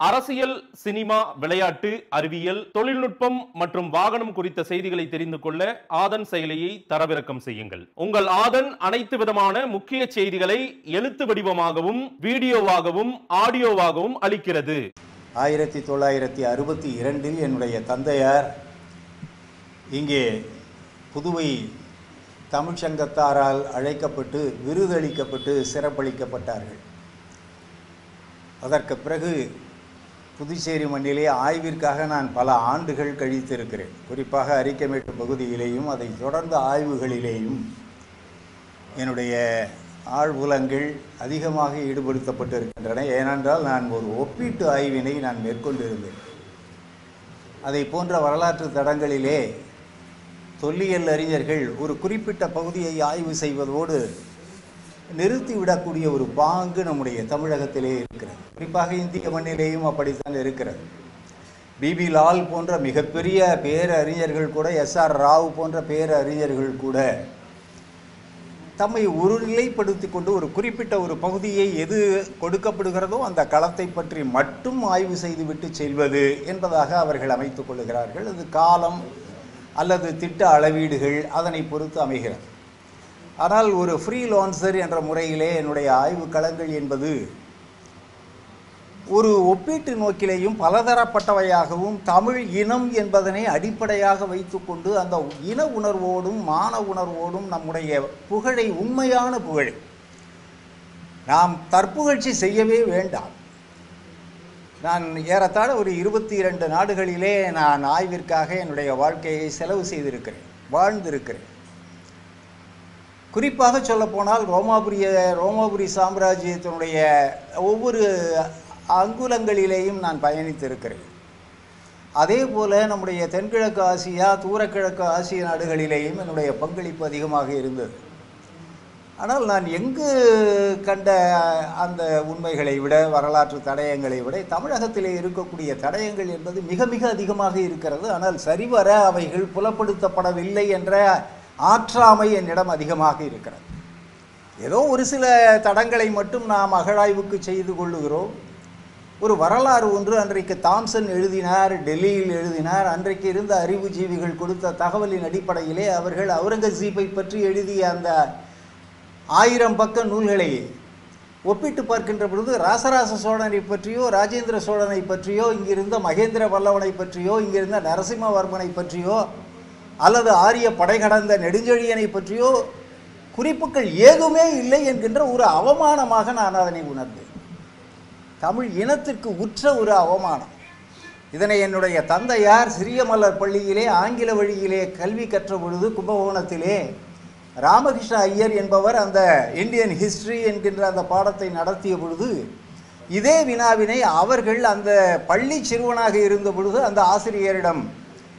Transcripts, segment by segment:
அரசியல் சினிமா விளையாட்டு அறிவியல் தொழில்நுட்பம் மற்றும் வாகனம் குறித்த செய்திகளை தெரிந்து கொள்ள ஆதன் செயலியை தரவிறக்கம் செய்யுங்கள். உங்கள் ஆதன் அனைத்து விதமான முக்கிய செய்திகளை எழுத்து வடிவமாகவும் வீடியோவாகவும் ஆடியோவாகவும் அளிக்கிறது. ஆயிரத்தி தொள்ளாயிரத்தி அறுபத்தி இரண்டில் என்னுடைய தந்தையார் இங்கே புதுவை தமிழ்ச்சங்கத்தாரால் அழைக்கப்பட்டு விருதளிக்கப்பட்டு சிறப்பளிக்கப்பட்டார்கள். அதற்கு பிறகு புதுச்சேரி மண்ணிலே ஆய்விற்காக நான் பல ஆண்டுகள் கழித்திருக்கிறேன். குறிப்பாக அரிக்கமேட்டு பகுதியிலேயும் அதை தொடர்ந்து ஆய்வுகளிலேயும் என்னுடைய ஆழ்வுலங்கள் அதிகமாக ஈடுபடுத்தப்பட்டிருக்கின்றன. ஏனென்றால் நான் ஒரு ஒப்பீட்டு ஆய்வினை நான் மேற்கொண்டிருந்தேன். அதை போன்ற வரலாற்று தடங்களிலே தொல்லியல் அறிஞர்கள் ஒரு குறிப்பிட்ட பகுதியை ஆய்வு செய்வதோடு நிறுத்திவிடக்கூடிய ஒரு பாங்கு நம்முடைய தமிழகத்திலே இருக்கிறது. குறிப்பாக இந்திய மண்ணிலேயும் அப்படித்தான் இருக்கிறது. பிபி லால் போன்ற மிகப்பெரிய பேரறிஞர்கள் கூட எஸ் ஆர் ராவ் போன்ற பேரறிஞர்கள் கூட தம்மை ஒருநிலைப்படுத்தி கொண்டு ஒரு குறிப்பிட்ட ஒரு பகுதியை எது கொடுக்கப்படுகிறதோ அந்த களத்தை பற்றி மட்டும் ஆய்வு செய்துவிட்டு செல்வது என்பதாக அவர்கள் அமைத்துக் கொள்கிறார்கள் அது காலம் அல்லது திட்ட அளவீடுகள் அதனை பொறுத்து அமைகிறது. ஆனால் ஒரு ஃப்ரீ லான்சர் என்ற முறையிலே என்னுடைய ஆய்வு களங்கள் என்பது ஒரு ஒப்பீட்டு நோக்கிலேயும் பலதரப்பட்டவையாகவும் தமிழ் இனம் என்பதனை அடிப்படையாக வைத்துக்கொண்டு அந்த இன உணர்வோடும் மான உணர்வோடும் நம்முடைய புகழை உண்மையான புகழை நாம் தற்புகழ்ச்சி செய்யவே வேண்டாம். நான் ஏறத்தாழ ஒரு இருபத்தி இரண்டு நாடுகளிலே நான் ஆய்விற்காக என்னுடைய வாழ்க்கையை செலவு செய்திருக்கிறேன் வாழ்ந்திருக்கிறேன். குறிப்பாக சொல்லப்போனால் ரோமாபுரிய ரோமாபுரி சாம்ராஜ்யத்தினுடைய ஒவ்வொரு அங்குலங்களிலேயும் நான் பயணித்திருக்கிறேன். அதே போல் நம்முடைய தென்கிழக்கு ஆசியா தூரக்கிழக்கு ஆசிய நாடுகளிலேயும் என்னுடைய பங்களிப்பு அதிகமாக இருந்தது. ஆனால் நான் எங்கு கண்ட அந்த உண்மைகளை விட வரலாற்று தடயங்களை விட தமிழகத்திலே இருக்கக்கூடிய தடயங்கள் என்பது மிக மிக அதிகமாக இருக்கிறது. ஆனால் சரிவர அவைகள் புலப்படுத்தப்படவில்லை என்ற ஆற்றாமை என்னிடம் அதிகமாக இருக்கிறது. ஏதோ ஒரு சில தடங்களை மட்டும் நாம் அகழாய்வுக்கு செய்து கொள்ளுகிறோம். ஒரு வரலாறு ஒன்று அன்றைக்கு தாம்சன் எழுதினார் டெல்லியில் எழுதினார். அன்றைக்கு இருந்த அறிவுஜீவிகள் கொடுத்த தகவலின் அடிப்படையிலே அவர்கள் அவுரங்கசீப்பை பற்றி எழுதிய அந்த ஆயிரம் பக்க நூல்களை ஒப்பிட்டு பார்க்கின்ற பொழுது ராசராச சோழனை பற்றியோ ராஜேந்திர சோழனை பற்றியோ இங்கிருந்த மகேந்திர பல்லவனை பற்றியோ இங்கிருந்த நரசிம்மவர்மனை பற்றியோ அல்லது ஆரிய படை கடந்த நெடுஞ்செழியனை பற்றியோ குறிப்புகள் ஏதுமே இல்லை என்கின்ற ஒரு அவமானமாக நான் அதனை உணர்ந்தேன். தமிழ் இனத்திற்கு உற்ற ஒரு அவமானம். இதனை என்னுடைய தந்தையார் சிறிய மலர் பள்ளியிலே ஆங்கில வழியிலே கல்வி கற்ற பொழுது கும்பகோணத்திலே ராமகிருஷ்ண ஐயர் என்பவர் அந்த இந்தியன் ஹிஸ்டரி என்கின்ற அந்த பாடத்தை நடத்திய பொழுது இதே வினாவினை அவர்கள் அந்த பள்ளி சிறுவனாக இருந்த பொழுது அந்த ஆசிரியரிடம்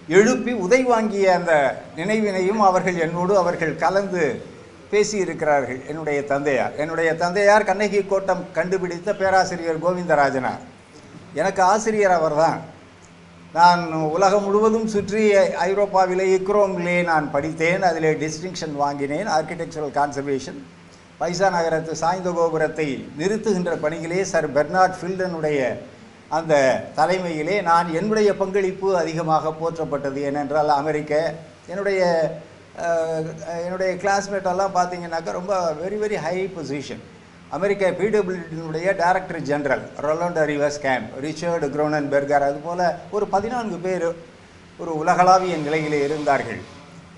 எழுப்பி உதை வாங்கிய அந்த நினைவினையும் அவர்கள் என்னோடு அவர்கள் கலந்து பேசியிருக்கிறார்கள். என்னுடைய தந்தையார். என்னுடைய தந்தையார் கண்ணகி கோட்டம் கண்டுபிடித்த பேராசிரியர் கோவிந்தராஜனார். எனக்கு ஆசிரியர் அவர்தான். நான் உலகம் முழுவதும் சுற்றி ஐரோப்பாவிலே இக்ரோமிலே நான் படித்தேன். அதிலே டிஸ்டிங்ஷன் வாங்கினேன். ஆர்கிடெக்சரல் கான்சர்வேஷன் பைசா நகரத்து சாய்ந்த கோபுரத்தை நிறுத்துகின்ற பணியிலே சர் பெர்னார்ட் ஃபில்டனுடைய அந்த தலைமையிலே நான் என்னுடைய பங்களிப்பு அதிகமாக போற்றப்பட்டது ஏனென்றால் அமெரிக்க என்னுடைய என்னுடைய கிளாஸ்மேட்டெல்லாம் பார்த்தீங்கன்னாக்கா ரொம்ப வெரி வெரி ஹை பொசிஷன் அமெரிக்க பிடபிள்யூடியினுடைய director general Rolando Rivers camp Richard Cronenberger அதுபோல் ஒரு பதினான்கு பேர் ஒரு உலகளாவிய நிலையிலே இருந்தார்கள்.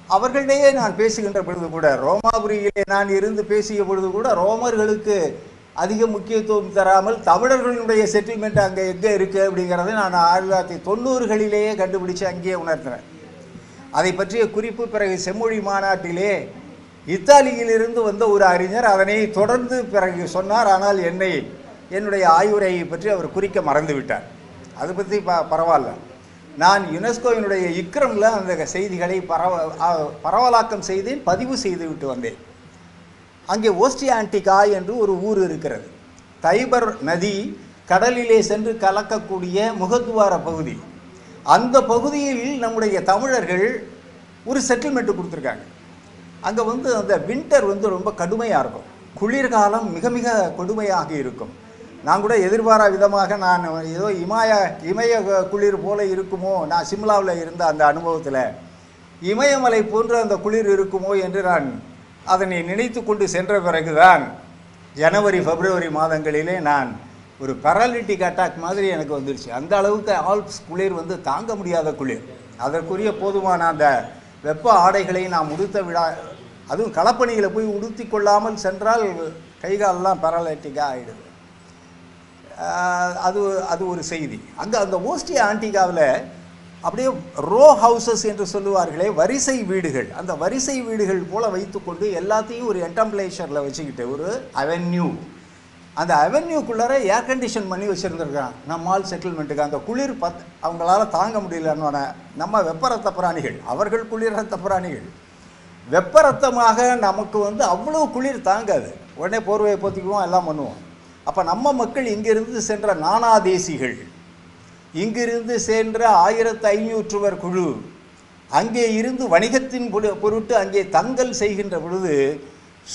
அவர்களிடையே நான் பேசுகின்ற பொழுது கூட ரோமாபுரியிலே நான் இருந்து பேசிய பொழுது கூட ரோமர்களுக்கு அதிக முக்கியத்துவம் தராமல் தமிழர்களுடைய செட்டில்மெண்ட் அங்கே எங்கே இருக்குது அப்படிங்கிறத நான் ஆயிரத்தி தொள்ளாயிரத்தி தொண்ணூறுகளிலேயே கண்டுபிடிச்சு அங்கேயே உணர்த்துறேன். அதை பற்றிய குறிப்பு பிறகு செம்மொழி மாநாட்டிலே இத்தாலியிலிருந்து வந்த ஒரு அறிஞர் அதனை தொடர்ந்து பிறகு சொன்னார் ஆனால் என்னை என்னுடைய ஆய்வுரையை பற்றி அவர் குறிக்க மறந்துவிட்டார். அதை பற்றி ப பரவாயில்ல. நான் யுனெஸ்கோவினுடைய இக்ரமில் அந்த செய்திகளை பரவ பரவலாக்கம் செய்து பதிவு செய்து விட்டு வந்தேன். அங்கே ஓஸ்டியான்டிகா என்று ஒரு ஊர் இருக்கிறது. தைபர் நதி கடலிலே சென்று கலக்கக்கூடிய முகத்துவார பகுதி. அந்த பகுதியில் நம்முடைய தமிழர்கள் ஒரு செட்டில்மெண்ட் கொடுத்துருக்காங்க. அங்கே வந்து அந்த வின்டர் வந்து ரொம்ப கடுமையாக இருக்கும். குளிர்காலம் மிக மிக கொடுமையாக இருக்கும். நான் கூட எதிர்பாரா விதமாக நான் ஏதோ இமய இமய குளிர் போல இருக்குமோ நான் சிம்லாவில் இருந்த அந்த அனுபவத்தில் இமயமலை போன்ற அந்த குளிர் இருக்குமோ என்று நான் அதனை நினைத்து கொண்டு சென்ற பிறகுதான் ஜனவரி பிப்ரவரி மாதங்களிலே நான் ஒரு பேராலிட்டிக் அட்டாக் மாதிரி எனக்கு வந்துருச்சு. அந்த அளவுக்கு ஆல்ப்ஸ் குளிர் வந்து தாங்க முடியாத குளிர். அதற்குரிய போதுமான அந்த வெப்ப ஆடைகளை நாம் உடுத்த விடா அதுவும் களப்பணிகளை போய் உடுத்தி கொள்ளாமல் சென்றால் கை காலெல்லாம் பேராலிட்டிக்காக ஆகிடுது அது அது ஒரு செய்தி. அங்கே அந்த ஓஸ்டியா ஆன்டிகாவில் அப்படியே ரோ ஹவுசஸ் என்று சொல்லுவார்களே வரிசை வீடுகள். அந்த வரிசை வீடுகள் போல வைத்துக்கொண்டு எல்லாத்தையும் ஒரு என்டம்ப்ளேஷரில் வச்சுக்கிட்டு ஒரு அவென்யூ அந்த அவென்யூக்குள்ளார ஏர் கண்டிஷன் பண்ணி வச்சுருந்துருக்கான். நம்மால் செட்டில்மெண்ட்டுக்கு அந்த குளிர் பத் அவங்களால தாங்க முடியலன்னு நம்ம வெப்பரத்த பிராணிகள். அவர்கள் குளிர் ரத்த பிராணிகள். வெப்பரத்தமாக நமக்கு வந்து அவ்வளோ குளிர் தாங்காது. உடனே போர்வையை போத்திக்குவோம் எல்லாம் பண்ணுவோம். அப்போ நம்ம மக்கள் இங்கிருந்து சென்ற நானாதேசிகள் இங்கிருந்து சென்ற ஆயிரத்து ஐநூற்றுவர் குழு அங்கே இருந்து வணிகத்தின் பொரு- பொருட்டு அங்கே தங்கல் செய்கின்ற பொழுது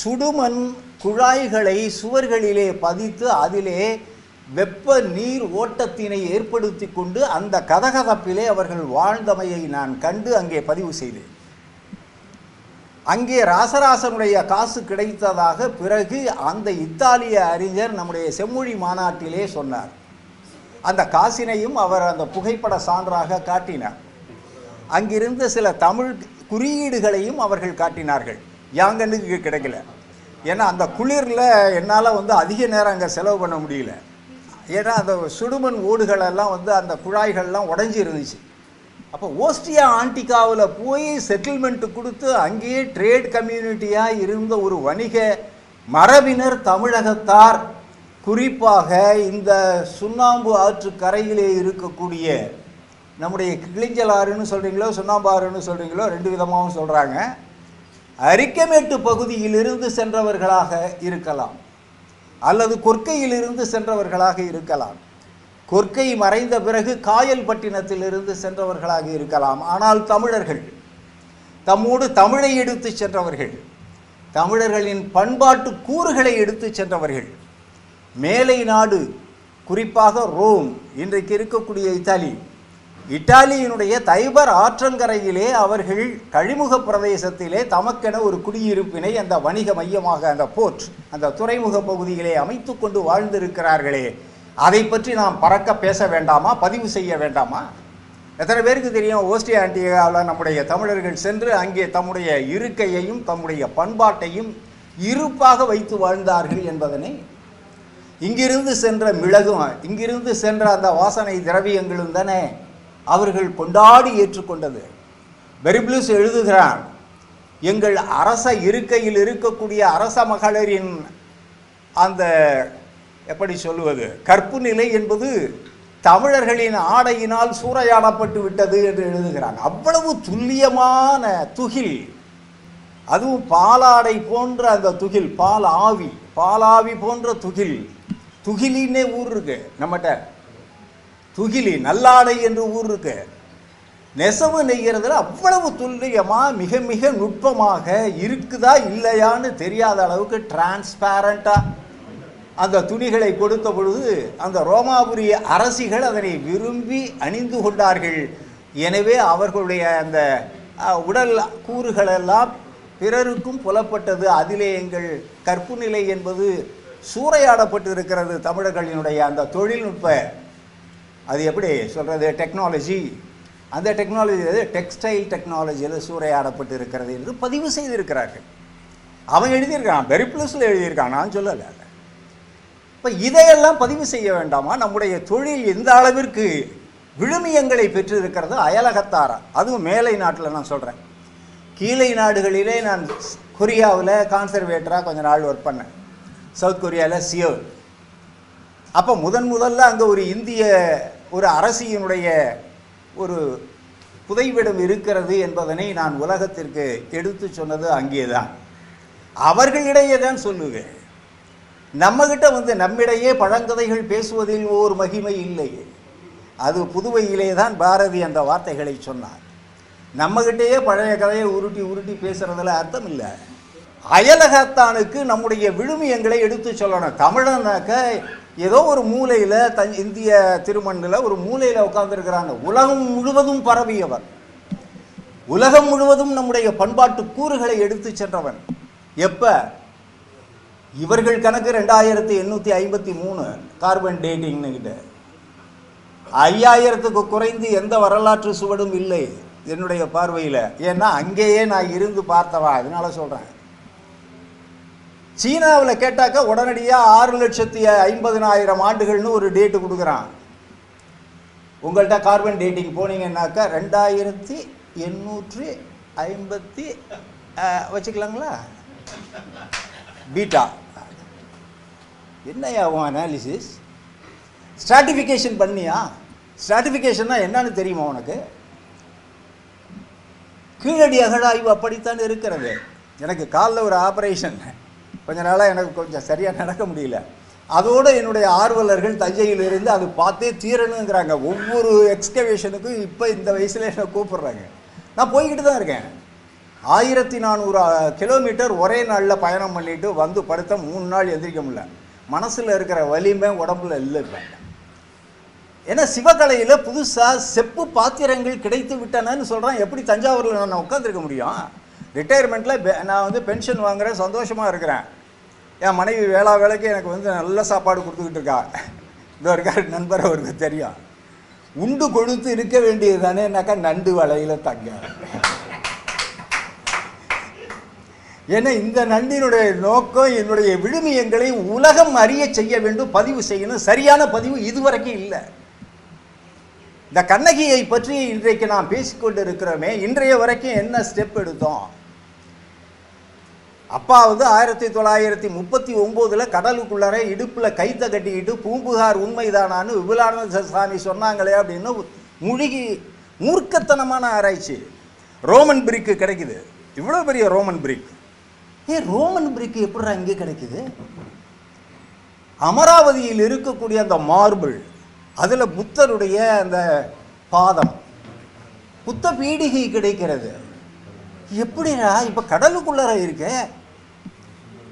சுடுமண் குழாய்களை சுவர்களிலே பதித்து அதிலே வெப்ப நீர் ஓட்டத்தினை ஏற்படுத்தி கொண்டு அந்த கதகதப்பிலே அவர்கள் வாழ்ந்தமையை நான் கண்டு அங்கே பதிவு செய்தேன். அங்கே ராசராசனுடைய காசு கிடைத்ததாக பிறகு அந்த இத்தாலிய அறிஞர் நம்முடைய செம்மொழி மாநாட்டிலே சொன்னார். அந்த காசினையும் அவர் அந்த புகைப்பட சான்றாக காட்டினார். அங்கிருந்த சில தமிழ் குறியீடுகளையும் அவர்கள் காட்டினார்கள். யாங்கனுக்கு கிடைக்கல. ஏன்னா அந்த குளிரில் என்னால் வந்து அதிக நேரம் அங்கே செலவு பண்ண முடியல. ஏன்னா அந்த சுடுமண் ஓடுகளெல்லாம் வந்து அந்த குழாய்கள்லாம் உடஞ்சி இருந்துச்சு. அப்போ ஓஸ்டியா ஆண்டிகாவில் போய் செட்டில்மெண்ட் கொடுத்து அங்கேயே ட்ரேட் கம்யூனிட்டியாக இருந்த ஒரு வணிக மரபினர் தமிழகத்தார் குறிப்பாக இந்த சுண்ணாம்பு ஆற்று கரையிலே இருக்கக்கூடிய நம்முடைய கிளிஞ்சல் ஆறுன்னு சொல்கிறீங்களோ சுண்ணாம்பு ஆறுன்னு சொல்கிறீங்களோ ரெண்டு விதமாகவும் சொல்கிறாங்க அரிக்கமேட்டு பகுதியிலிருந்து சென்றவர்களாக இருக்கலாம். அல்லது கொற்கையிலிருந்து சென்றவர்களாக இருக்கலாம். கொற்கை மறைந்த பிறகு காயல்பட்டினத்திலிருந்து சென்றவர்களாக இருக்கலாம். ஆனால் தமிழர்கள் தம்மோடு தமிழை எடுத்து சென்றவர்கள் தமிழர்களின் பண்பாட்டு கூறுகளை எடுத்து சென்றவர்கள் மேலை நாடு குறிப்பாக ரோம் இன்றைக்கு இருக்கக்கூடிய இத்தாலி. இத்தாலியினுடைய தைபர் ஆற்றங்கரையிலே அவர்கள் கழிமுக பிரதேசத்திலே தமக்கென ஒரு குடியிருப்பினை அந்த வணிக மையமாக அந்த போர்ட் அந்த துறைமுக பகுதியிலே அமைத்து கொண்டு வாழ்ந்திருக்கிறார்களே. அதை பற்றி நாம் பறக்க பேச வேண்டாமா? பதிவு செய்ய வேண்டாமா? எத்தனை பேருக்கு தெரியும்? ஓஸ்ட்ரியா ஆண்டியாவில் நம்முடைய தமிழர்கள் சென்று அங்கே தம்முடைய இருக்கையையும் தம்முடைய பண்பாட்டையும் இருப்பாக வைத்து வாழ்ந்தார்கள் என்பதனை இங்கிருந்து சென்ற மிளகும் இங்கிருந்து சென்ற அந்த வாசனை திரவியங்களும் தானே அவர்கள் கொண்டாடி ஏற்றுக்கொண்டது. பெரிப்ளூஸ் எழுதுகிறான் எங்கள் அரச இருக்கையில் இருக்கக்கூடிய அரச மகளிரின் அந்த எப்படி சொல்லுவது கற்பு நிலை என்பது தமிழர்களின் ஆடையினால் சூறையாடப்பட்டு விட்டது என்று எழுதுகிறாங்க அவ்வளவு துல்லியமான துகில். அதுவும் பாலாடை போன்ற அந்த துகில் பால் ஆவி பாலாவி போன்ற துகில். துகிலின்னே ஊர் இருக்கு நம்மகிட்ட துகிலி நல்லாடை என்று ஊர் இருக்கு. நெசவு நெய்கிறதுல அவ்வளவு துல்லியமாக மிக மிக நுட்பமாக இருக்குதா இல்லையான்னு தெரியாத அளவுக்கு டிரான்ஸ்பேரண்ட்டாக அந்த துணிகளை கொடுத்த பொழுது அந்த ரோமாபுரி அரசிகள் அதனை விரும்பி அணிந்து கொண்டார்கள். எனவே அவர்களுடைய அந்த உடல் கூறுகளெல்லாம் பிறருக்கும் புலப்பட்டது. அதிலே எங்கள் கற்பு நிலை என்பது சூறையாடப்பட்டு இருக்கிறது தமிழர்களினுடைய அந்த தொழில்நுட்ப அது எப்படி சொல்கிறது டெக்னாலஜி அந்த டெக்னாலஜி டெக்ஸ்டைல் டெக்னாலஜியில் சூறையாடப்பட்டு இருக்கிறது என்று பதிவு செய்திருக்கிறார்கள். அவன் எழுதியிருக்கான் பெரிப்ளஸில் எழுதியிருக்கான் நான் சொல்லலை இப்போ இதையெல்லாம் பதிவு செய்ய வேண்டாமா? நம்முடைய தொழில் எந்த அளவிற்கு விழுமியங்களை பெற்றிருக்கிறது அயலகத்தாரா? அதுவும் மேலை நாட்டில் நான் சொல்கிறேன் கீழை நாடுகளிலே நான் கொரியாவில் கான்சர்வேட்டராக கொஞ்ச நாள் ஒர்க் பண்ணேன். சவுத் கொரியாவில் சியோல். அப்போ முதன் முதல்ல அங்கே ஒரு இந்திய ஒரு அரசியனுடைய ஒரு புதைவிடம் இருக்கிறது என்பதனை நான் உலகத்திற்கு எடுத்து சொன்னது அங்கே தான் அவர்களிடையே தான் சொல்லுவேன். நம்மகிட்ட வந்து நம்மிடையே பழங்கதைகள் பேசுவதில் ஓர் மகிமை இல்லை அது புதுவையிலே தான் பாரதி அந்த வார்த்தைகளை சொன்னார். நம்மகிட்டேயே பழைய கதையை உருட்டி உருட்டி பேசுகிறதுல அர்த்தம் இல்லை. அயலகத்தானுக்கு நம்முடைய விழுமியங்களை எடுத்து சொல்லணும். தமிழனாக்க ஏதோ ஒரு மூலையில் தன் இந்திய திருமண்ணில் ஒரு மூலையில் உட்காந்துருக்கிறாங்க உலகம் முழுவதும் பரவியவர். உலகம் முழுவதும் நம்முடைய பண்பாட்டு கூறுகளை எடுத்து சென்றவன். எப்போ? இவர்கள் கணக்கு ரெண்டாயிரத்தி எண்ணூற்றி ஐம்பத்தி மூணு கார்பன் டேட்டிங்னுக்கிட்ட ஐயாயிரத்துக்கு குறைந்து எந்த வரலாற்று சுவடும் இல்லை என்னுடைய பார்வையில். ஏன்னா அங்கேயே நான் இருந்து பார்த்தவா? அதனால சொல்கிறேன் சீனாவில் கேட்டாக்கா உடனடியாக ஆறு லட்சத்தி ஐம்பதினாயிரம் ஆண்டுகள்னு ஒரு டேட்டு கொடுக்குறான். உங்கள்கிட்ட கார்பன் டேட்டிங் போனீங்கன்னாக்கா ரெண்டாயிரத்தி எண்ணூற்றி ஐம்பத்தி வச்சுக்கலாங்களா? பீட்டா என்னையா உன் அனாலிசிஸ் ஸ்ட்ராட்டிஃபிகேஷன் பண்ணியா? ஸ்ட்ராட்டிஃபிகேஷன்னா என்னன்னு தெரியுமா உனக்கு? கீழடி அகழாய்வு அப்படித்தான் இருக்கிறது. எனக்கு காலில் ஒரு ஆப்ரேஷன் கொஞ்ச நாளாக எனக்கு கொஞ்சம் சரியாக நடக்க முடியல. அதோடு என்னுடைய ஆர்வலர்கள் தஞ்சையிலிருந்து அது பார்த்தே தீரணுங்கிறாங்க. ஒவ்வொரு எக்ஸ்கவேஷனுக்கும் இப்போ இந்த வயசில் என்னை கூப்பிட்றாங்க. நான் போய்கிட்டு தான் இருக்கேன். ஆயிரத்தி நானூறு கிலோமீட்டர் ஒரே நாளில் பயணம் பண்ணிட்டு வந்து படுத்த மூணு நாள் எந்திரிக்க முடியல. மனசில் இருக்கிற வலிமை உடம்புல இல்லை இப்போ. ஏன்னா சிவகலையில் புதுசாக செப்பு பாத்திரங்கள் கிடைத்து விட்டனன்னு சொல்கிறேன் எப்படி தஞ்சாவூரில் நான் உட்காந்துருக்க முடியும்? ரிட்டையர்மெண்ட்டில் நான் வந்து பென்ஷன் வாங்குறேன் சந்தோஷமாக இருக்கிறேன். என் மனைவி வேளா வேலைக்கு எனக்கு வந்து நல்ல சாப்பாடு கொடுத்துக்கிட்டு இருக்கா. இதோ இருக்கார் நண்பர் அவருக்கு தெரியும். உண்டு கொழுத்து இருக்க வேண்டியது தானேனாக்கா நண்டு வலையில் தங்க. ஏன்னா இந்த நண்டினுடைய நோக்கம் என்னுடைய விழுமியங்களை உலகம் அறிய செய்ய வேண்டும் பதிவு செய்யணும். சரியான பதிவு இதுவரைக்கும் இல்லை. இந்த கண்ணகியை பற்றி இன்றைக்கு நாம் பேசிக்கொண்டு இருக்கிறோமே இன்றைய வரைக்கும் என்ன ஸ்டெப் எடுத்தோம்? அப்பா வந்து ஆயிரத்தி தொள்ளாயிரத்தி முப்பத்தி ஒம்போதில் கடலுக்குள்ளார இடுப்பில் கைத்த கட்டிக்கிட்டு பூம்புகார் உண்மைதானான்னு விபுலானந்த சாமி சொன்னாங்களே அப்படின்னு முழுகி மூர்க்கத்தனமான ஆராய்ச்சி. ரோமன் பிரிக்கு கிடைக்குது. இவ்வளோ பெரிய ரோமன் பிரிக். ஏ ரோமன் பிரிக்கு எப்படிடா இங்கே கிடைக்குது? அமராவதியில் இருக்கக்கூடிய அந்த மார்பிள் அதில் புத்தருடைய அந்த பாதம் புத்த பீடிகை கிடைக்கிறது. எப்படிடா இப்போ கடலுக்குள்ளார இருக்கேன்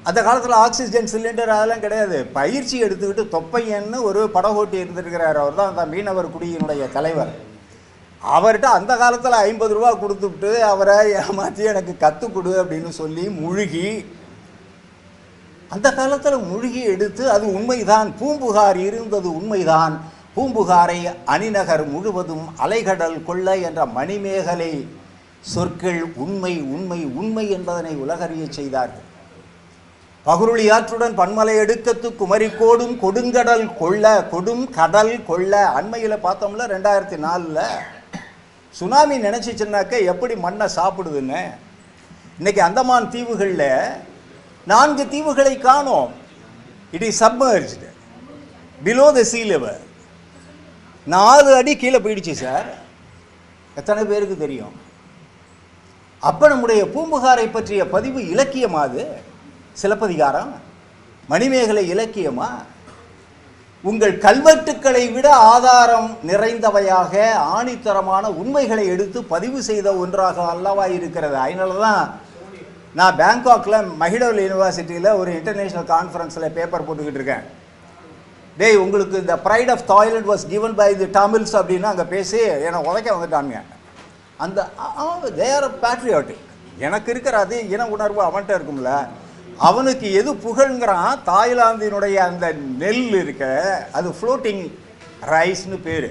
அந்த காலத்தில் ஆக்சிஜன் சிலிண்டர் அதெல்லாம் கிடையாது. பயிற்சி எடுத்துக்கிட்டு தொப்பையன்னு ஒரு படகோட்டி இருந்திருக்கிறார் அவர் தான் அந்த மீனவர் குடியினுடைய தலைவர். அவர்கிட்ட அந்த காலத்தில் ஐம்பது ரூபா கொடுத்துட்டு அவரை ஏமாற்றி எனக்கு கற்றுக் கொடு அப்படின்னு சொல்லி முழுகி அந்த காலத்தில் முழுகி எடுத்து அது உண்மைதான். பூம்புகார் இருந்தது உண்மைதான். பூம்புகாரை அணிநகர் முழுவதும் அலைகடல் கொள்ள என்ற மணிமேகலை சொற்கள் உண்மை உண்மை உண்மை என்பதனை உலகறிய செய்தார்கள். பகுருளியாற்றுடன் பன்மலை எடுக்கத்து குமரிக்கோடும் கொடுங்கடல் கொள்ள கொடும் கடல் கொள்ள. அண்மையில் பார்த்தோம்ல ரெண்டாயிரத்தி நாலில். சுனாமி நினச்சிச்சுனாக்க எப்படி மண்ணை சாப்பிடுதுன்னு? இன்றைக்கி அந்தமான் தீவுகளில் நான்கு தீவுகளை காணோம். It is submerged below the sea level நாலு அடி கீழே போயிடுச்சு சார் எத்தனை பேருக்கு தெரியும்? அப்போ நம்முடைய பூம்புகாரை பற்றிய பதிவு இலக்கியமாது. சிலப்பதிகாரம் மணிமேகலை இலக்கியமா? உங்கள் கல்வெட்டுக்களை விட ஆதாரம் நிறைந்தவையாக ஆணித்தரமான உண்மைகளை எடுத்து பதிவு செய்த ஒன்றாக அல்லவா இருக்கிறது. அதனால தான் நான் பேங்காக்கில் மஹிடல் யூனிவர்சிட்டியில் ஒரு இன்டர்நேஷ்னல் கான்ஃபரன்ஸில் பேப்பர் போட்டுக்கிட்டு இருக்கேன். டேய் உங்களுக்கு இந்த pride of Thailand was given by the Tamils அப்படின்னு அங்கே பேசி என்னை உதைக்க வந்துட்டானுங்க. அந்த தேர் பேட்ரியாட்டிக் எனக்கு இருக்கிற அதே இன உணர்வு அவன்கிட்ட இருக்கும்ல. அவனுக்கு எது புகழ்ங்கிறான் தாய்லாந்தினுடைய அந்த நெல் இருக்க அது ஃப்ளோட்டிங் ரைஸ்னு பேர்.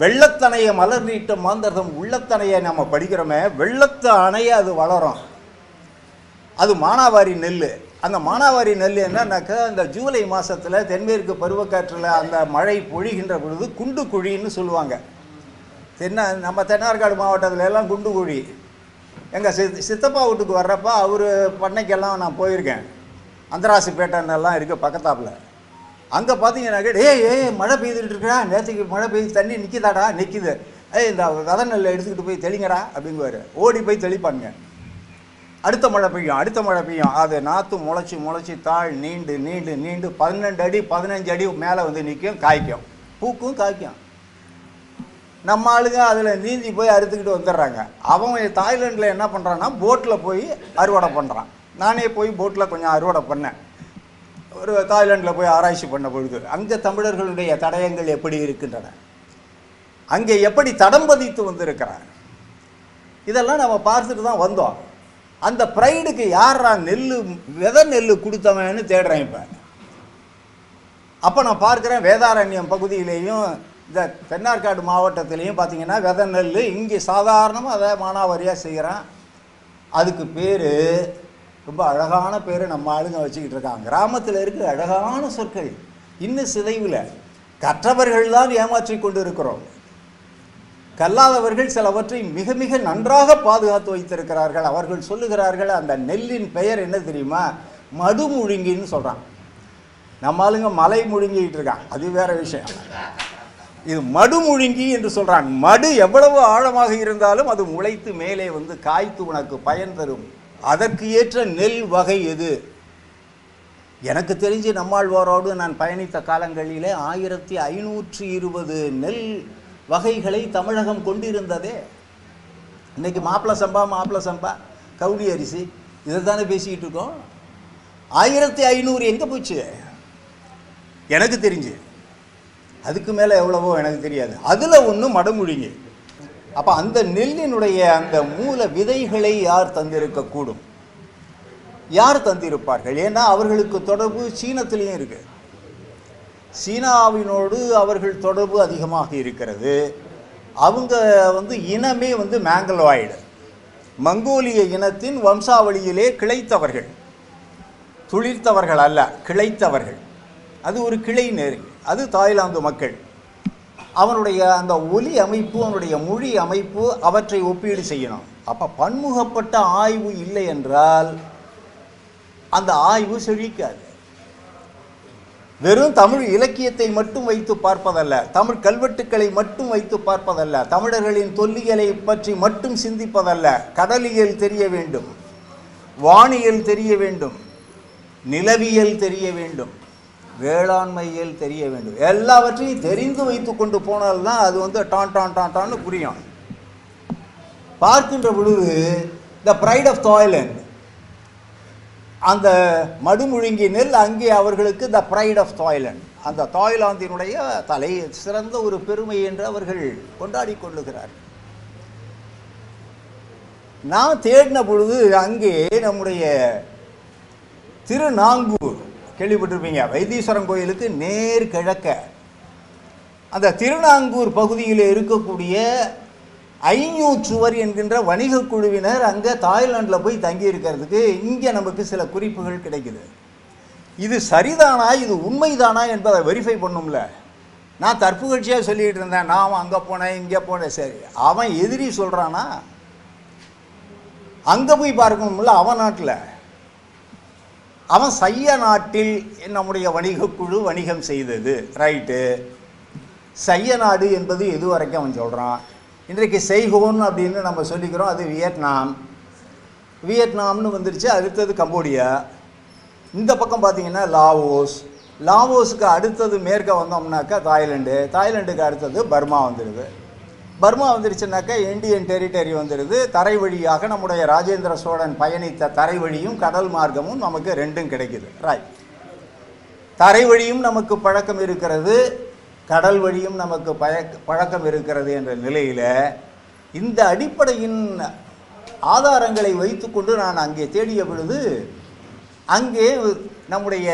வெள்ளத்தனைய மலர் நீட்ட மாந்தர்தம் உள்ளத்தனையை நம்ம படிக்கிறோமே வெள்ளத்து அணைய அது வளரும். அது மானாவாரி நெல் அந்த மானாவாரி நெல் என்னன்னாக்கா அந்த ஜூலை மாதத்தில் தென்மேற்கு பருவக்காற்றில் அந்த மழை பொழிகின்ற பொழுது குண்டு குழின்னு சொல்லுவாங்க. தென்ன நம்ம தென்னார்காடு மாவட்டத்துல எல்லாம் குண்டு குழி. எங்கள் சித் சித்தப்பா வீட்டுக்கு வர்றப்போ அவர் பண்ணைக்கெல்லாம் நான் போயிருக்கேன். அந்தராசிப்பேட்டைன்னெல்லாம் இருக்குது பக்கத்தாப்பில். அங்கே பார்த்தீங்கன்னாக்க ஏ ஏய் மழை பெய்துட்டு இருக்கா நேற்றுக்கு மழை பெய்து தண்ணி நிற்கிதாடா நிற்கிது ஏய் இந்த கதை நெல்லை எடுத்துக்கிட்டு போய் தெளிங்கடா அப்படிங்குவார். ஓடி போய் தெளிப்பானுங்க. அடுத்த மழை பெய்யும் அடுத்த மழை பெய்யும். அது நாற்று முளைச்சி முளைச்சி தாழ் நீண்டு நீண்டு நீண்டு பதினெண்டு அடி பதினஞ்சு அடி மேலே வந்து நிற்கும் காய்க்கும். பூக்கும் காய்க்கும். நம்ம ஆளுங்க அதில் நீந்தி போய் அறுத்துக்கிட்டு வந்துடுறாங்க. அவன் தாய்லாண்டில் என்ன பண்ணுறான்னா போட்டில் போய் அறுவடை பண்ணுறான் நானே போய் போட்டில் கொஞ்சம் அறுவடை பண்ணேன். ஒரு தாய்லாண்டில் போய் ஆராய்ச்சி பண்ண பொழுது அங்கே தமிழர்களுடைய தடயங்கள் எப்படி இருக்கின்றன? அங்கே எப்படி தடம் பதித்து வந்திருக்கிறார்? இதெல்லாம் நம்ம பார்த்துட்டு தான் வந்தோம். அந்த ப்ரைடுக்கு யாரா நெல் வித நெல் கொடுத்தவன்னு தேடுறேன் இப்போ. அப்போ நான் பார்க்குறேன் வேதாரண்யம் பகுதியிலேயும் இந்த தென்னார்காடு மாவட்டத்திலையும் பார்த்தீங்கன்னா வித நெல் இங்கே சாதாரணமாக அதை மானாவாரியாக செய்கிறான் அதுக்கு பேர் ரொம்ப அழகான பேர் நம்ம ஆளுங்க வச்சுக்கிட்டு இருக்காங்க. கிராமத்தில் இருக்கிற அழகான சொற்கள். இன்னும் சிதைவில் கற்றவர்கள் தான் ஏமாற்றி கொண்டு இருக்கிறோம் கல்லாதவர்கள் சிலவற்றை மிக மிக நன்றாக பாதுகாத்து வைத்திருக்கிறார்கள். அவர்கள் சொல்லுகிறார்கள் அந்த நெல்லின் பெயர் என்ன தெரியுமா? மடுமுழுங்கின்னு சொல்கிறான் நம்ம ஆளுங்க மலை முழுங்கிக்கிட்டு இருக்கான். அது வேற விஷயம். இது மடுமுழுங்கி என்று சொல்கிறான் மடு எவ்வளவு ஆழமாக இருந்தாலும் அது முளைத்து மேலே வந்து காய்த்து உனக்கு பயன் தரும். அதற்கு ஏற்ற நெல் வகை எது? எனக்கு தெரிஞ்சு நம்மாழ்வாரோடு நான் பயணித்த காலங்களிலே ஆயிரத்தி ஐநூற்றி இருபது நெல் வகைகளை தமிழகம் கொண்டிருந்ததே. இன்னைக்கு மாப்பிள சம்பா மாப்பிள சம்பா கவுடி அரிசி இதை தானே பேசிக்கிட்டு இருக்கோம். ஆயிரத்தி ஐநூறு எங்கே போச்சு? எனக்கு தெரிஞ்சு. அதுக்கு மேலே எவ்வளவோ எனக்கு தெரியாது. அதில் ஒன்றும் மடமுழிங்க. அப்போ அந்த நெல்லினுடைய அந்த மூல விதைகளை யார் தந்திருக்கக்கூடும் யார் தந்திருப்பார்கள்? ஏன்னா அவர்களுக்கு தொடர்பு சீனத்திலையும் இருக்கு. சீனாவினோடு அவர்கள் தொடர்பு அதிகமாக இருக்கிறது. அவங்க வந்து இனமே வந்து மேங்கலோயிடு. மங்கோலிய இனத்தின் வம்சாவளியிலே கிளைத்தவர்கள். துளிர்த்தவர்கள் அல்ல கிளைத்தவர்கள். அது ஒரு கிளை நேரு அது தாய்லாந்து மக்கள். அவனுடைய அந்த ஒலி அமைப்பு அவனுடைய மொழி அமைப்பு அவற்றை ஒப்பீடு செய்யணும். அப்போ பன்முகப்பட்ட ஆய்வு இல்லை என்றால் அந்த ஆய்வு செழிக்காது. வெறும் தமிழ் இலக்கியத்தை மட்டும் வைத்து பார்ப்பதல்ல தமிழ் கல்வெட்டுக்களை மட்டும் வைத்து பார்ப்பதல்ல தமிழர்களின் தொல்லியலை பற்றி மட்டும் சிந்திப்பதல்ல கடலியல் தெரிய வேண்டும் வானியல் தெரிய வேண்டும் நிலவியல் தெரிய வேண்டும். வேளாண்மையில் தெரிய வேண்டும். எல்லாவற்றையும் தெரிந்து வைத்து கொண்டு போனால்தான் அது வந்து டான் டான் டான் டான்னு புரியும். பார்க்கின்ற பொழுது த ப்ரைட் ஆஃப் தாய்லாந்து அந்த மடுமுழுங்கி நெல் அங்கே அவர்களுக்கு த ப்ரைட் ஆஃப் தாய்லாண்ட் அந்த தாய்லாந்தினுடைய தலை சிறந்த ஒரு பெருமை என்று அவர்கள் கொண்டாடி கொள்ளுகிறார்கள் நான் தேடின பொழுது அங்கே நம்முடைய திருநாங்கூர் கேள்விப்பட்டிருப்பீங்க. வைத்தீஸ்வரன் கோயிலுக்கு நேர் கிழக்க. அந்த திருநாங்கூர் பகுதியில் இருக்கக்கூடிய ஐநூற்றுவர் என்கின்ற வணிக குழுவினர் அங்கே தாய்லாண்டில் போய் தங்கி இருக்கிறதுக்கு இங்கே நமக்கு சில குறிப்புகள் கிடைக்குது. இது சரிதானா? இது உண்மைதானா என்பதை வெரிஃபை பண்ணும்ல. நான் தற்புகழ்ச்சியாக சொல்லிக்கிட்டு இருந்தேன். நான் அங்கே போனேன் இங்கே போனேன். சரி அவன் எதிரி சொல்கிறானா அங்கே போய் பார்க்கணும்ல அவன் நாட்டில். அவன் சைய நாட்டில் நம்முடைய வணிகக்குழு வணிகம் செய்தது ரைட்டு சைய நாடு என்பது எது வரைக்கும் அவன் சொல்கிறான் இன்றைக்கு செய்கோன் அப்படின்னு நம்ம சொல்லிக்கிறோம் அது வியட்நாம். வியட்நாம்னு வந்துருச்சு அடுத்தது கம்போடியா. இந்த பக்கம் பார்த்தீங்கன்னா லாவோஸ். லாவோஸுக்கு அடுத்தது மேற்க வந்தோம்னாக்கா தாய்லாண்டு தாய்லாண்டுக்கு அடுத்தது பர்மா வந்துடுது பர்மா வந்துருச்சுனாக்கா இந்தியன் டெரிட்டரி வந்துடுது தரை வழியாக நம்முடைய ராஜேந்திர சோழன் பயணித்த தரை வழியும் கடல் மார்க்கமும் நமக்கு ரெண்டும் கிடைக்குது. ரைட் தரை வழியும் நமக்கு பழக்கம் இருக்கிறது. கடல் வழியும் நமக்கு பழக்க பழக்கம் இருக்கிறது என்ற நிலையில் இந்த அடிப்படையின் ஆதாரங்களை வைத்துக்கொண்டு நான் அங்கே தேடிய பொழுது அங்கே நம்முடைய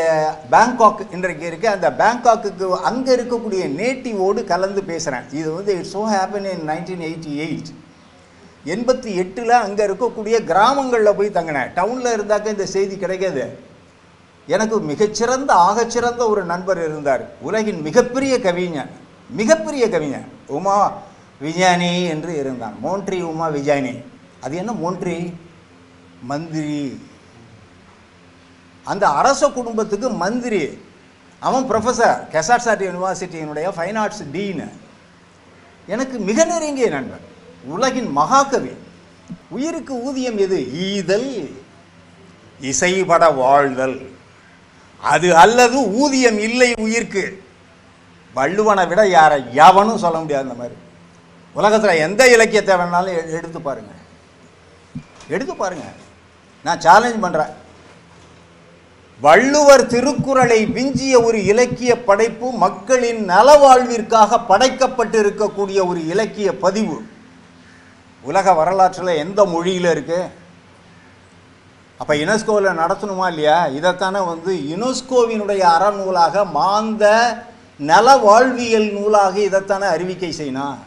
பேங்காக் இன்றைக்கு இருக்குது அந்த பேங்காக்குக்கு அங்கே இருக்கக்கூடிய நேட்டிவோடு கலந்து பேசுகிறேன் இது வந்து it's so happen in nineteen eighty eight எண்பத்தி எட்டில் அங்கே இருக்கக்கூடிய கிராமங்களில் போய் தங்கினேன். டவுனில் இருந்தாக்க இந்த செய்தி கிடைக்காது. எனக்கு மிகச்சிறந்த ஆகச்சிறந்த ஒரு நண்பர் இருந்தார். உலகின் மிகப்பெரிய கவிஞன். மிகப்பெரிய கவிஞன். உமா விஜயானி என்று இருந்தான். மோன்ட்ரி உமா விஜயானி. அது என்ன மோன்ட்ரி? மந்திரி. அந்த அரச குடும்பத்துக்கு மந்திரி அவன் ப்ரொஃபஸர் கெசாட்சாட் யூனிவர்சிட்டியினுடைய ஃபைன் ஆர்ட்ஸ் டீனு எனக்கு மிக நெருங்கிய நண்பன் உலகின் மகாகவி. உயிருக்கு ஊதியம் எது? ஈதல் இசைபட வாழ்தல். அது அல்லது ஊதியம் இல்லை உயிர்க்கு. வள்ளுவனை விட யாரை எவனும் சொல்ல முடியாது அந்த மாதிரி. உலகத்தில் எந்த இலக்கியத்தை வேணாலும் எடுத்து பாருங்க. எடுத்து பாருங்க. நான் சேலஞ்ச் பண்ணுறேன் வள்ளுவர் திருக்குறளை விஞ்சிய ஒரு இலக்கிய படைப்பு மக்களின் நலவாழ்விற்காக படைக்கப்பட்டிருக்கக்கூடிய ஒரு இலக்கிய பதிவு. உலக வரலாற்றில் எந்த மொழியில் இருக்கு? அப்போ யுனெஸ்கோவில் நடத்தணுமா இல்லையா? இதைத்தானே வந்து யுனெஸ்கோவினுடைய அறநூலாக மாந்த நல வாழ்வியல் நூலாக இதைத்தானே அறிவிக்கை செய்யணும்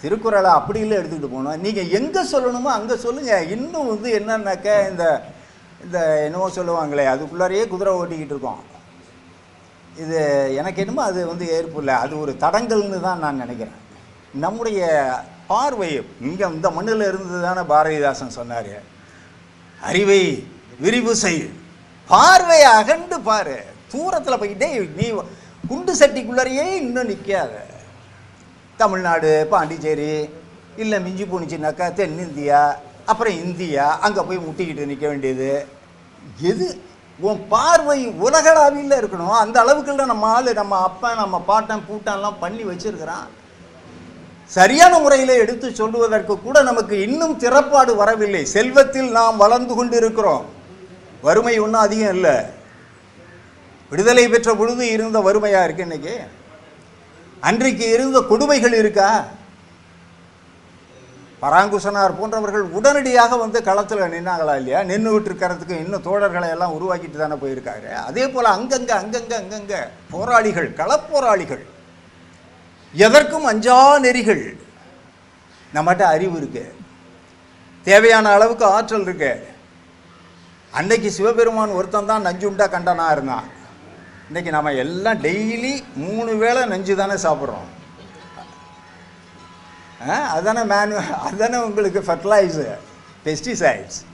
திருக்குறளை அப்படி இல்லை எடுத்துக்கிட்டு போகணும் நீங்கள் எங்கே சொல்லணுமோ அங்கே சொல்லுங்கள் இன்னும் வந்து என்னன்னாக்க இந்த இந்த என்னவோ சொல்லுவாங்களே அதுக்குள்ளாரையே குதிரை ஓட்டிக்கிட்டு இருக்கோம். இது எனக்கு என்னமோ அது வந்து ஏற்பு இல்லை. அது ஒரு தடங்கல்னு தான் நான் நினைக்கிறேன். நம்முடைய பார்வை இங்கே இந்த மண்ணில் இருந்து தானே பாரதிதாசன் சொன்னார். அறிவை விரிவு செய். பார்வையை அகண்டு பாரு. தூரத்தில் போய்கிட்டே நீ குண்டு சட்டிக்குள்ளாரையே இன்னும் நிற்காத தமிழ்நாடு பாண்டிச்சேரி இல்லை மிஞ்சி போணுச்சுனாக்கா தென்னிந்தியா அப்புறம் இந்தியா அங்கே போய் முட்டிக்கிட்டு நிற்க வேண்டியது. எது? உன் பார்வை உலகளாவியில் இருக்கணும். அந்த அளவுக்குள்ள நம்ம ஆள் நம்ம அப்பன் நம்ம பாட்டன் பூட்டன்லாம் பண்ணி வச்சிருக்கிறான். சரியான முறையில் எடுத்து சொல்லுவதற்கு கூட நமக்கு இன்னும் திறப்பாடு வரவில்லை. செல்வத்தில் நாம் வளர்ந்து கொண்டு இருக்கிறோம் வறுமை ஒன்றும் அதிகம் இல்லை. விடுதலை பெற்ற பொழுது இருந்த வறுமையா இருக்கு இன்னைக்கு? அன்றைக்கு இருந்த கொடுமைகள் இருக்கா? பராங்குசனார் போன்றவர்கள் உடனடியாக வந்து களத்தில் நின்னாங்களா இல்லையா? நின்றுகிட்டு இருக்கிறதுக்கு இன்னும் தோழர்களை எல்லாம் உருவாக்கிட்டு தானே போயிருக்காரு. அதே போல் அங்கங்கே அங்கங்கே அங்கங்கே போராளிகள் களப்போராளிகள் எதற்கும் அஞ்சா நெறிகள் நம்மகிட்ட அறிவு இருக்கு. தேவையான அளவுக்கு ஆற்றல் இருக்கு. அன்னைக்கு சிவபெருமான் ஒருத்தன் தான் நஞ்சுண்டா கண்டனா இருந்தான். இன்னைக்கு நம்ம எல்லாம் டெய்லி மூணு வேளை நஞ்சு தானே சாப்பிட்றோம். அதானே மேனு அதானே உங்களுக்கு ஃபர்டிலைசர் பெஸ்டிசைட்ஸ்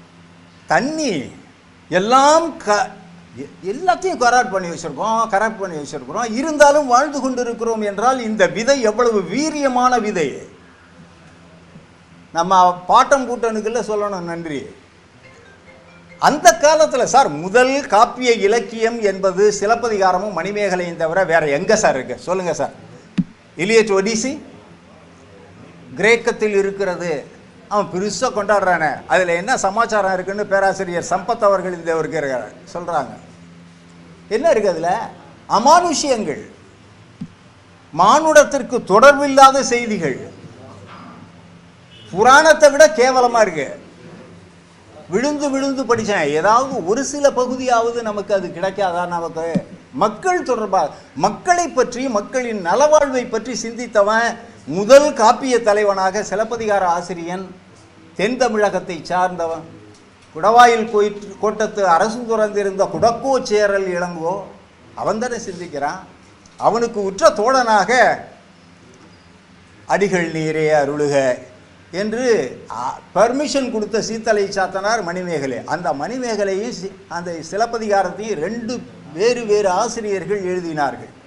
தண்ணி எல்லாம் க எ- எல்லாத்தையும் கராட் பண்ணி வச்சுருக்கோம் கரெக்ட் பண்ணி வச்சுருக்கிறோம். இருந்தாலும் வாழ்ந்து கொண்டிருக்கிறோம் என்றால் இந்த விதை எவ்வளவு வீரியமான விதை? நம்ம பாட்டம் பூட்டனுக்குள்ள சொல்லணும் நன்றி. அந்த காலத்தில் சார் முதல் காப்பிய இலக்கியம் என்பது சிலப்பதிகாரமும் மணிமேகலையும் தவிர வேற எங்கே சார் இருக்கு? சொல்லுங்கள் சார். இலியட் ஒடிசி? கிரேக்கத்தில் இருக்கிறது. அவன் பெருசாக கொண்டாடுறானே. அதில் என்ன சமாச்சாரம் இருக்குன்னு பேராசிரியர் சம்பத் அவர்கள் இந்த இருக்கிறார் சொல்கிறாங்க என்ன இருக்கு அதில்? அமானுஷ்யங்கள். மானுடத்திற்கு தொடர்பில்லாத செய்திகள். புராணத்தை விட கேவலமாக இருக்கு. விழுந்து விழுந்து படித்தேன் ஏதாவது ஒரு சில பகுதியாவது நமக்கு அது கிடைக்காதா நமக்கு மக்கள் தொடர்பாக மக்களை பற்றி மக்களின் நலவாழ்வை பற்றி சிந்தித்தவன் முதல் காப்பிய தலைவனாக சிலப்பதிகார ஆசிரியன் தென் தமிழகத்தை சார்ந்தவன். குடவாயில் கோயிற்று கோட்டத்து அரசு துறந்திருந்த குடக்கோ சேரல் இளங்கோ அவன் தானே சிந்திக்கிறான். அவனுக்கு உற்ற தோழனாக அடிகள் நீரே அருளுக என்று பர்மிஷன் கொடுத்த சீத்தலை சாத்தனார் மணிமேகலை. அந்த மணிமேகலையும் சி- அந்த சிலப்பதிகாரத்தையும் ரெண்டு வேறு வேறு ஆசிரியர்கள் எழுதினார்கள்.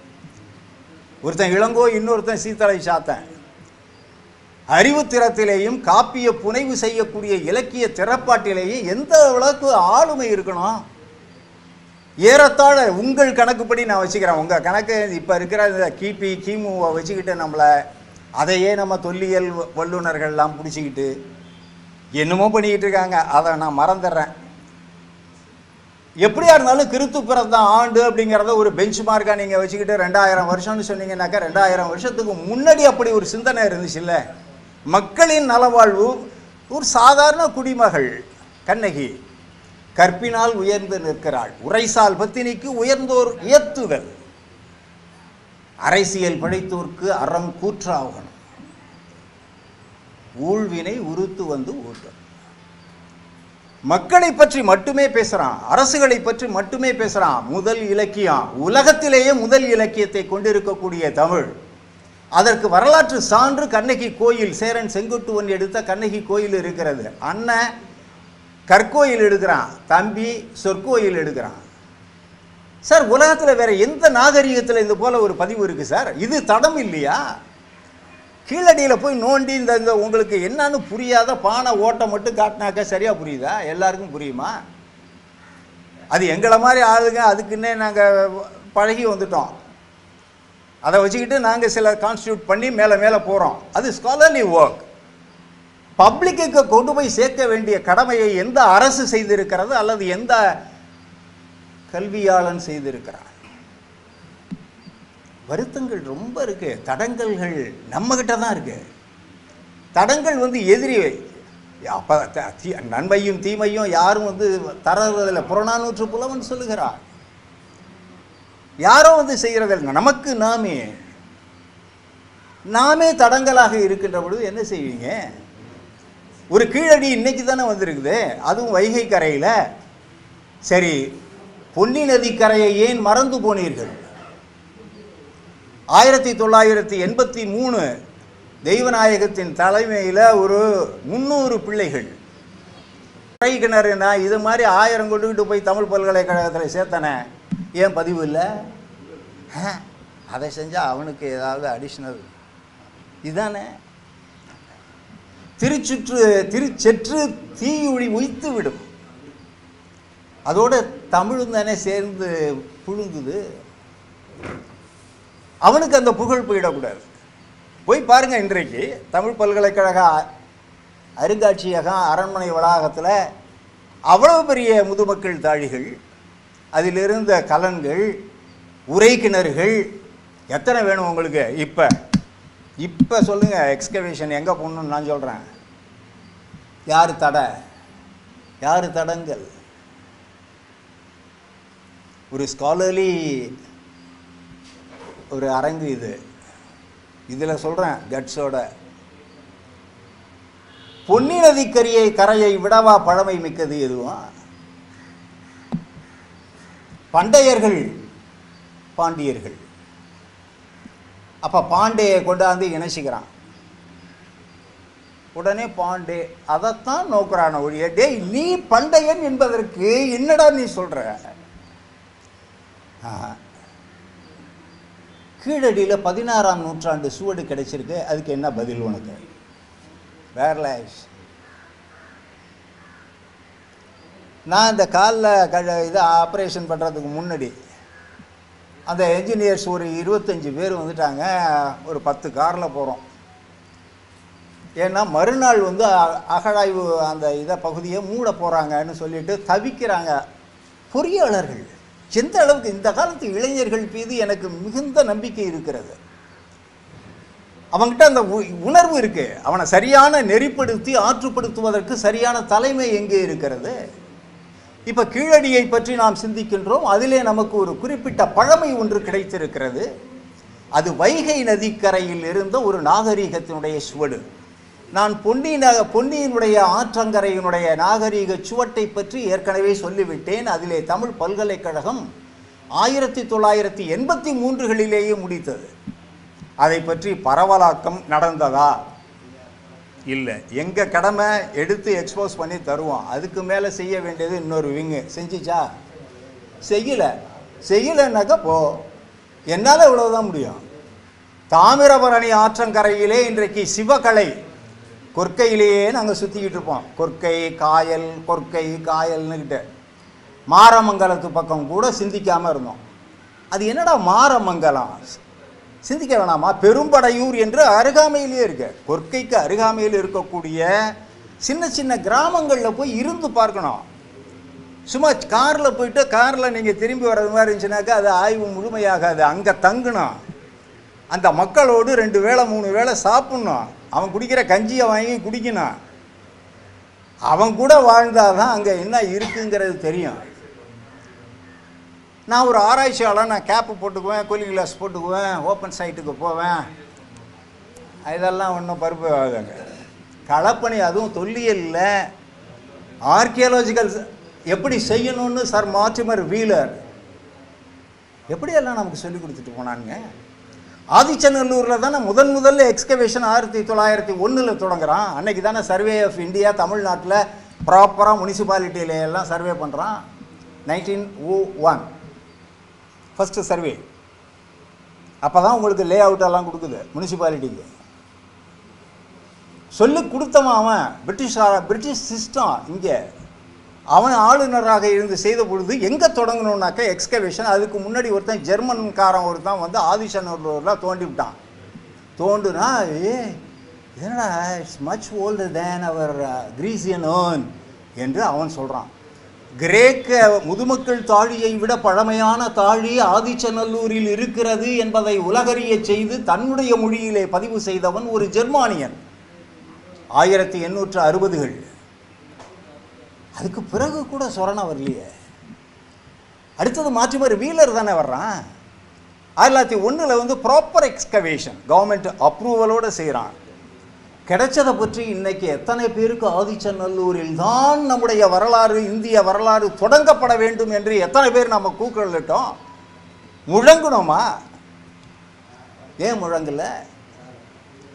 ஒருத்தன் இளங்கோ இன்னொருத்தன் சீத்தலை சாத்தன். அறிவு திறத்திலேயும் காப்பிய புனைவு செய்யக்கூடிய இலக்கிய திறப்பாட்டிலேயும் எந்த அளவுக்கு ஆளுமை இருக்கணும்? ஏறத்தாழ உங்கள் கணக்குப்படி நான் வச்சுக்கிறேன். உங்கள் கணக்கு இப்போ இருக்கிற இந்த கிபி கிமுவை வச்சுக்கிட்டு நம்மளை அதையே நம்ம தொல்லியல் வ- வல்லுனர்கள்லாம் பிடிச்சிக்கிட்டு என்னமோ பண்ணிக்கிட்டு இருக்காங்க. அதை நான் மறந்துடுறேன். எப்படியா இருந்தாலும் கிறித்து பிறந்த ஆண்டு அப்படிங்கிறத ஒரு பெஞ்ச் மார்க்காக நீங்கள் வச்சுக்கிட்டு ரெண்டாயிரம் வருஷம்னு சொன்னீங்கன்னாக்கா ரெண்டாயிரம் வருஷத்துக்கு முன்னாடி அப்படி ஒரு சிந்தனை இருந்துச்சுல்ல? மக்களின் நலவாழ்வு ஒரு சாதாரண குடிமகள் கண்ணகி கற்பினால் உயர்ந்து நிற்கிறாள். உரைசால் பத்தினிக்கு உயர்ந்தோர் ஏத்துதல் அரசியல் படைத்தோர்க்கு அறம் கூற்றாகணும். ஊழ்வினை உறுத்து வந்து ஊட்டும். மக்களை பற்றி மட்டுமே பேசுகிறான் அரசுகளை பற்றி மட்டுமே பேசுகிறான் முதல் இலக்கியம். உலகத்திலேயே முதல் இலக்கியத்தை கொண்டிருக்கக்கூடிய தமிழ். அதற்கு வரலாற்று சான்று கண்ணகி கோயில் சேரன் செங்குட்டுவன் எடுத்த கண்ணகி கோயில் இருக்கிறது. அண்ணன் கற்கோயில் எடுக்கிறான். தம்பி சொற்கோயில் எடுக்கிறான். சார் உலகத்தில் வேற எந்த நாகரிகத்தில் இது போல ஒரு பதிவு இருக்கு சார்? இது தடம் இல்லையா? கீழடியில் போய் நோண்டி இந்த இந்த உங்களுக்கு என்னன்னு புரியாத பானை ஓட்டை மட்டும் காட்டினாக்கா சரியாக புரியுதா? எல்லாருக்கும் புரியுமா? அது எங்களை மாதிரி ஆளுங்க அதுக்குன்னே நாங்கள் பழகி வந்துட்டோம். அதை வச்சுக்கிட்டு நாங்கள் சில கான்ஸ்டியூட் பண்ணி மேலே மேலே போகிறோம் அது ஸ்காலர்லி ஒர்க் பப்ளிக்கு கொண்டு போய் சேர்க்க வேண்டிய கடமையை எந்த அரசு செய்திருக்கிறது அல்லது எந்த கல்வியாளன் செய்திருக்கிறான் வருத்தங்கள் ரொம்ப இருக்கு. தடங்கல்கள் நம்மக்கிட்ட தான் இருக்கு. தடங்கள் வந்து எதிரி அப்போ தீ- நன்மையும் தீமையும் யாரும் வந்து தரதில்லை புறநானூற்று புலவன் சொல்லுகிறார். யாரோ வந்து செய்கிறதில்லை. நமக்கு நாமே நாமே தடங்கலாக இருக்கின்ற பொழுது என்ன செய்வீங்க? ஒரு கீழடி இன்னைக்கு தானே வந்திருக்குது. அதுவும் வைகை கரையில். சரி பொன்னி நதி கரையை ஏன் மறந்து போனீர்கள்? ஆயிரத்தி தொள்ளாயிரத்தி எண்பத்தி மூணு தெய்வநாயகத்தின் தலைமையில் ஒரு முந்நூறு பிள்ளைகள். குறை கிணறு இது மாதிரி ஆயிரம் கொண்டுக்கிட்டு போய் தமிழ் பல்கலைக்கழகத்தில் சேர்த்தனே. ஏன் பதிவு இல்லை? ஆ, அதை செஞ்சால் அவனுக்கு ஏதாவது அடிஷ்னல் இதுதானே திருச்சுற்று திருச்செற்று தீயுழி உய்த்து விடும். அதோட தமிழும் தானே சேர்ந்து புழுங்குது. அவனுக்கு அந்த புகழ் போயிடக்கூடாது. போய் பாருங்கள் இன்றைக்கு தமிழ் பல்கலைக்கழக அருங்காட்சியகம் அரண்மனை வளாகத்தில் அவ்வளவு பெரிய முதுமக்கள் தாழிகள் அதில் இருந்த கலன்கள் உரை கிணறுகள் எத்தனை வேணும் உங்களுக்கு? இப்போ இப்போ சொல்லுங்கள் எக்ஸ்கவேஷன் எங்கே போகணும்னு நான் சொல்கிறேன் யார் தடை? யார் தடங்கள் ஒரு ஸ்காலர்லி ஒரு அரங்கு இது. இதில் சொல்கிறேன் கட்ஸோட. பொன்னி நதிக்கரியை கரையை விடவா பழமை மிக்கது எதுவும்? பண்டையர்கள் பாண்டியர்கள். அப்போ பாண்டேயை கொண்டாந்து இணைச்சிக்கிறான். உடனே பாண்டே அதைத்தான் நோக்குறான ஒழிய டேய் நீ பண்டையன் என்பதற்கு என்னடா நீ சொல்கிற கீழடியில் பதினாறாம் நூற்றாண்டு சுவடு கிடைச்சிருக்கு. அதுக்கு என்ன பதில் உனக்கு? வேர்லேஷ் நான் இந்த காலில் க இது ஆப்ரேஷன் பண்ணுறதுக்கு முன்னாடி அந்த என்ஜினியர்ஸ் ஒரு இருபத்தஞ்சி பேர் வந்துட்டாங்க. ஒரு பத்து காரில் போகிறோம் ஏன்னா மறுநாள் வந்து அ- அகழாய்வு அந்த இதை பகுதியை மூட போகிறாங்கன்னு சொல்லிட்டு தவிக்கிறாங்க பொறியாளர்கள். எந்த அளவுக்கு இந்த காலத்து இளைஞர்கள் மீது எனக்கு மிகுந்த நம்பிக்கை இருக்கிறது? அவன்கிட்ட அந்த உ- உணர்வு இருக்கு. அவனை சரியான நெறிப்படுத்தி ஆற்றுப்படுத்துவதற்கு சரியான தலைமை எங்கே இருக்கிறது? இப்போ கீழடியை பற்றி நாம் சிந்திக்கின்றோம். அதிலே நமக்கு ஒரு குறிப்பிட்ட பழமை ஒன்று கிடைத்திருக்கிறது. அது வைகை நதிக்கரையில் இருந்த ஒரு நாகரீகத்தினுடைய சுவடு. நான் பொன்னி பொன்னியினுடைய ஆற்றங்கரையினுடைய நாகரீக சுவட்டை பற்றி ஏற்கனவே சொல்லிவிட்டேன். அதிலே தமிழ் பல்கலைக்கழகம் ஆயிரத்தி தொள்ளாயிரத்தி எண்பத்தி மூன்றுகளிலேயே முடித்தது. அதை பற்றி பரவலாக்கம் நடந்ததா? இல்லை. எங்கள் கடமை? எடுத்து எக்ஸ்போஸ் பண்ணி தருவோம். அதுக்கு மேலே செய்ய வேண்டியது இன்னொரு விங்கு செஞ்சுச்சா? செய்யலை. செய்யலைன்னாக்கா போ. என்னால் இவ்வளோதான் முடியும். தாமிரபரணி ஆற்றங்கரையிலே இன்றைக்கு சிவகலை கொற்கையிலேயே நாங்கள் சுற்றிக்கிட்டு இருப்போம். கொற்கை காயல் கொற்கை காயல்னுக்கிட்டு மாரமங்கலத்து பக்கம் கூட சிந்திக்காமல் இருந்தோம். அது என்னடா மாரமங்கலம்? சிந்திக்க வேணாமா? பெரும்படையூர் என்று அருகாமையிலே இருக்கு. கொற்கைக்கு அருகாமையில் இருக்கக்கூடிய சின்ன சின்ன கிராமங்களில் போய் இருந்து பார்க்கணும். சும்மா காரில் போயிட்டு காரில் நீங்கள் திரும்பி வர்றது மாதிரி இருந்துச்சுனாக்கா அது ஆய்வு முழுமையாகாது. அங்கே தங்கணும். அந்த மக்களோடு ரெண்டு வேளை மூணு வேளை சாப்பிட்ணும். அவன் குடிக்கிற கஞ்சியை வாங்கி குடிக்கணும் அவன் கூட வாழ்ந்தாதான் அங்கே என்ன இருக்குங்கிறது தெரியும். நான் ஒரு ஆராய்ச்சியாளர் நான் கேப்பு போட்டுக்குவேன் கூலிங் கிளாஸ் போட்டுக்குவேன் ஓப்பன் சைட்டுக்கு போவேன். இதெல்லாம் ஒன்றும் பருப்பு ஆகுதுங்க. களப்பணி அதுவும் தொல்லியல்ல ஆர்கியாலஜிக்கல் எப்படி செய்யணும்னு சார் மார்டிமர் வீலர் எப்படியெல்லாம் நமக்கு சொல்லி கொடுத்துட்டு போனானுங்க? ஆதிச்சநல்லூரில் தானே முதன் முதல்ல எக்ஸ்கவேஷன் ஆயிரத்தி தொள்ளாயிரத்தி ஒன்றில் தொடங்குறான். அன்னைக்கு தானே சர்வே ஆஃப் இந்தியா தமிழ்நாட்டில் ப்ராப்பராக முனிசிபாலிட்டியில எல்லாம் சர்வே பண்ணுறான் nineteen O one first survey அப்போ தான் உங்களுக்கு லே அவுட் எல்லாம் கொடுக்குது முனிசிபாலிட்டிக்கு சொல்லி கொடுத்தவன் அவன். பிரிட்டிஷ் பிரிட்டிஷ் சிஸ்டம் இங்கே. அவன் ஆளுநராக இருந்து செய்த பொழுது எங்கே தொடங்கணும்னாக்கா எக்ஸ்கவேஷன் அதுக்கு முன்னாடி ஒருத்தன் ஜெர்மன்காரன் ஒருத்தன் வந்து ஆதிசநல்லூரில் தோண்டி விட்டான். தோண்டுனா ஏ என்னடா it's much older than our Grecian urn என்று அவன் சொல்கிறான் கிரேக்க முதுமக்கள் தாழியை விட பழமையான தாழி ஆதிச்சநல்லூரில் இருக்கிறது என்பதை உலகறியச் செய்து தன்னுடைய மொழியிலே பதிவு செய்தவன் ஒரு ஜெர்மானியன். ஆயிரத்தி எண்ணூற்று அறுபதுகள். அதுக்கு பிறகு கூட சொரணம் வரலையே. அடுத்தது மாற்றி மாதிரி வீலர் தானே வர்றான். ஆயிரத்தி தொள்ளாயிரத்தி ஒன்றில் வந்து ப்ராப்பர் எக்ஸ்கவேஷன் கவர்மெண்ட் அப்ரூவலோடு செய்கிறான் கிடைச்சதை பற்றி இன்னைக்கு எத்தனை பேருக்கு ஆதிச்சநல்லூரில் தான் நம்முடைய வரலாறு இந்திய வரலாறு தொடங்கப்பட வேண்டும் என்று எத்தனை பேர் நம்ம கூக்கலிட்டோம் முழங்கணுமா ஏன் முழங்கலை?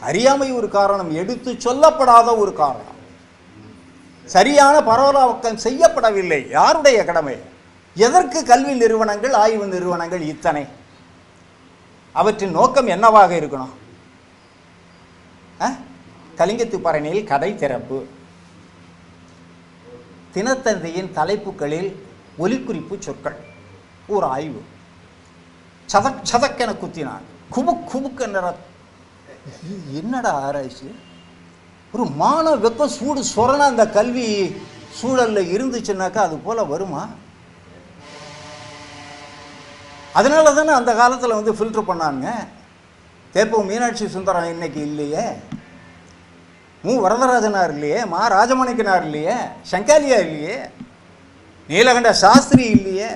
அறியாமை ஒரு காரணம் எடுத்து சொல்லப்படாத ஒரு காரணம். சரியான பரவலாக்கம் செய்யப்படவில்லை. யாருடைய கடமை? எதற்கு கல்வி நிறுவனங்கள் ஆய்வு நிறுவனங்கள் இத்தனை? அவற்றின் நோக்கம் என்னவாக இருக்கணும்? ஆ? கலிங்கத்து பரணியில் கடை திறப்பு. தினத்தந்தியின் தலைப்புகளில் ஒலிக்குறிப்பு சொற்கள். ஒரு ஆய்வு. சதக் சதக்கென குத்தினான். குபுக் குபுக்கு என்னடா ஆராய்ச்சி? ஒரு மான வெப்பம் சூடு சொரண அந்த கல்வி சூழலில் இருந்துச்சுன்னாக்கா அது போல் வருமா? அதனால தானே அந்த காலத்தில் வந்து ஃபில்டர் பண்ணாங்க தேப்பம் மீனாட்சி சுந்தரம் இன்னைக்கு இல்லையே. மு. வரதராஜனார் இல்லையே மா. ராஜமாணிக்கனார் இல்லையே சங்காலியா இல்லையே நீலகண்ட சாஸ்திரி இல்லையே.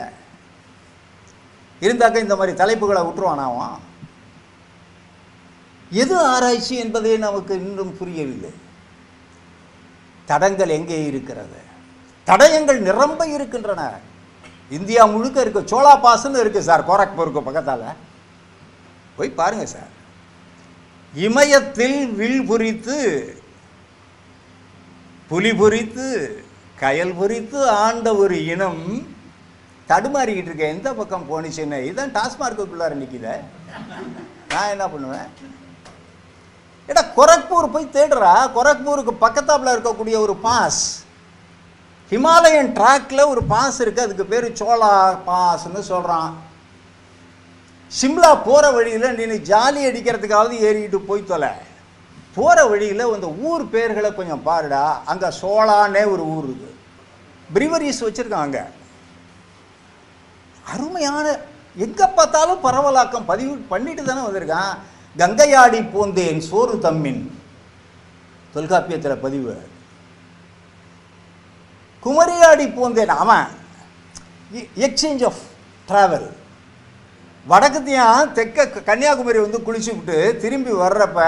இருந்தாக்க இந்த மாதிரி தலைப்புகளை விட்டுருவானாவான் எது ஆராய்ச்சி என்பதே நமக்கு இன்னும் புரியவில்லை. தடங்கள் எங்கே இருக்கிறது? தடயங்கள் நிரம்ப இருக்கின்றன. இந்தியா முழுக்க இருக்கு. சோலா பாஸ்ன்னு இருக்கு சார் கோரக்பூருக்கு பக்கத்தால். போய் பாருங்க சார். இமயத்தில் வில் புரித்து புலி பொறித்து கயல் பொறித்து ஆண்ட ஒரு இனம் தடுமாறிக்கிட்டு இருக்க எந்த பக்கம் போனிச்சுன்னு இதான் டாஸ்மார்க்குள்ளார நிற்கித நான் என்ன பண்ணுவேன்? ஏடா கொரக்பூர் போய் தேடுறா. கொரக்பூருக்கு பக்கத்தாப்பில் இருக்கக்கூடிய ஒரு பாஸ். ஹிமாலயன் ட்ராக்ல ஒரு பாஸ் இருக்கு. அதுக்கு பேர் சோலா பாஸ்ன்னு சொல்கிறான் சிம்லா போகிற வழியில் நீ ஜாலி அடிக்கிறதுக்காவது ஏறிக்கிட்டு போய் தொலை. போகிற வழியில் அந்த ஊர் பேர்களை கொஞ்சம் பாருடா. அங்கே சோலானே ஒரு ஊர் இருக்கு. பிரிவரிஸ் வச்சுருக்காங்க அருமையான எங்கே பார்த்தாலும் பரவலாக்கம் பதிவு பண்ணிட்டு தானே வந்திருக்கான். கங்கையாடி போந்தேன் சோறு தம்மின். தொல்காப்பியத்தில் பதிவு. குமரியாடி போந்தேன் அவன் எக்ஸ்சேஞ்ச் ஆஃப் ட்ராவல் வடக்கத்தையும் தெற்க கன்னியாகுமரி வந்து குளிச்சு விட்டு திரும்பி வர்றப்ப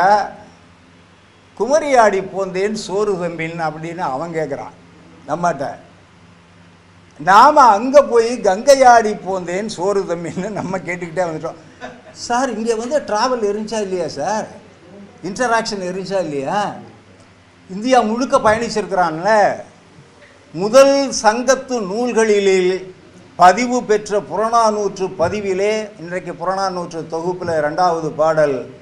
குமரியாடி போந்தேன் சோறு தம்பின் அப்படின்னு அவன் கேட்குறான் நம்மகிட்ட நாம் அங்கே போய் கங்கையாடி போந்தேன் சோறு தம்பின்னு நம்ம கேட்டுக்கிட்டே வந்துட்டோம். சார் இங்கே வந்து ட்ராவல் இருந்துச்சா இல்லையா சார்? இன்டராக்ஷன் இருந்துச்சா இல்லையா? இந்தியா முழுக்க பயணிச்சிருக்கிறான்ல. முதல் சங்கத்து நூல்களிலே பதிவு பெற்ற புறநானூற்று பதிவிலே இன்றைக்கு புறநானூற்று தொகுப்பில் ரெண்டாவது பாடல்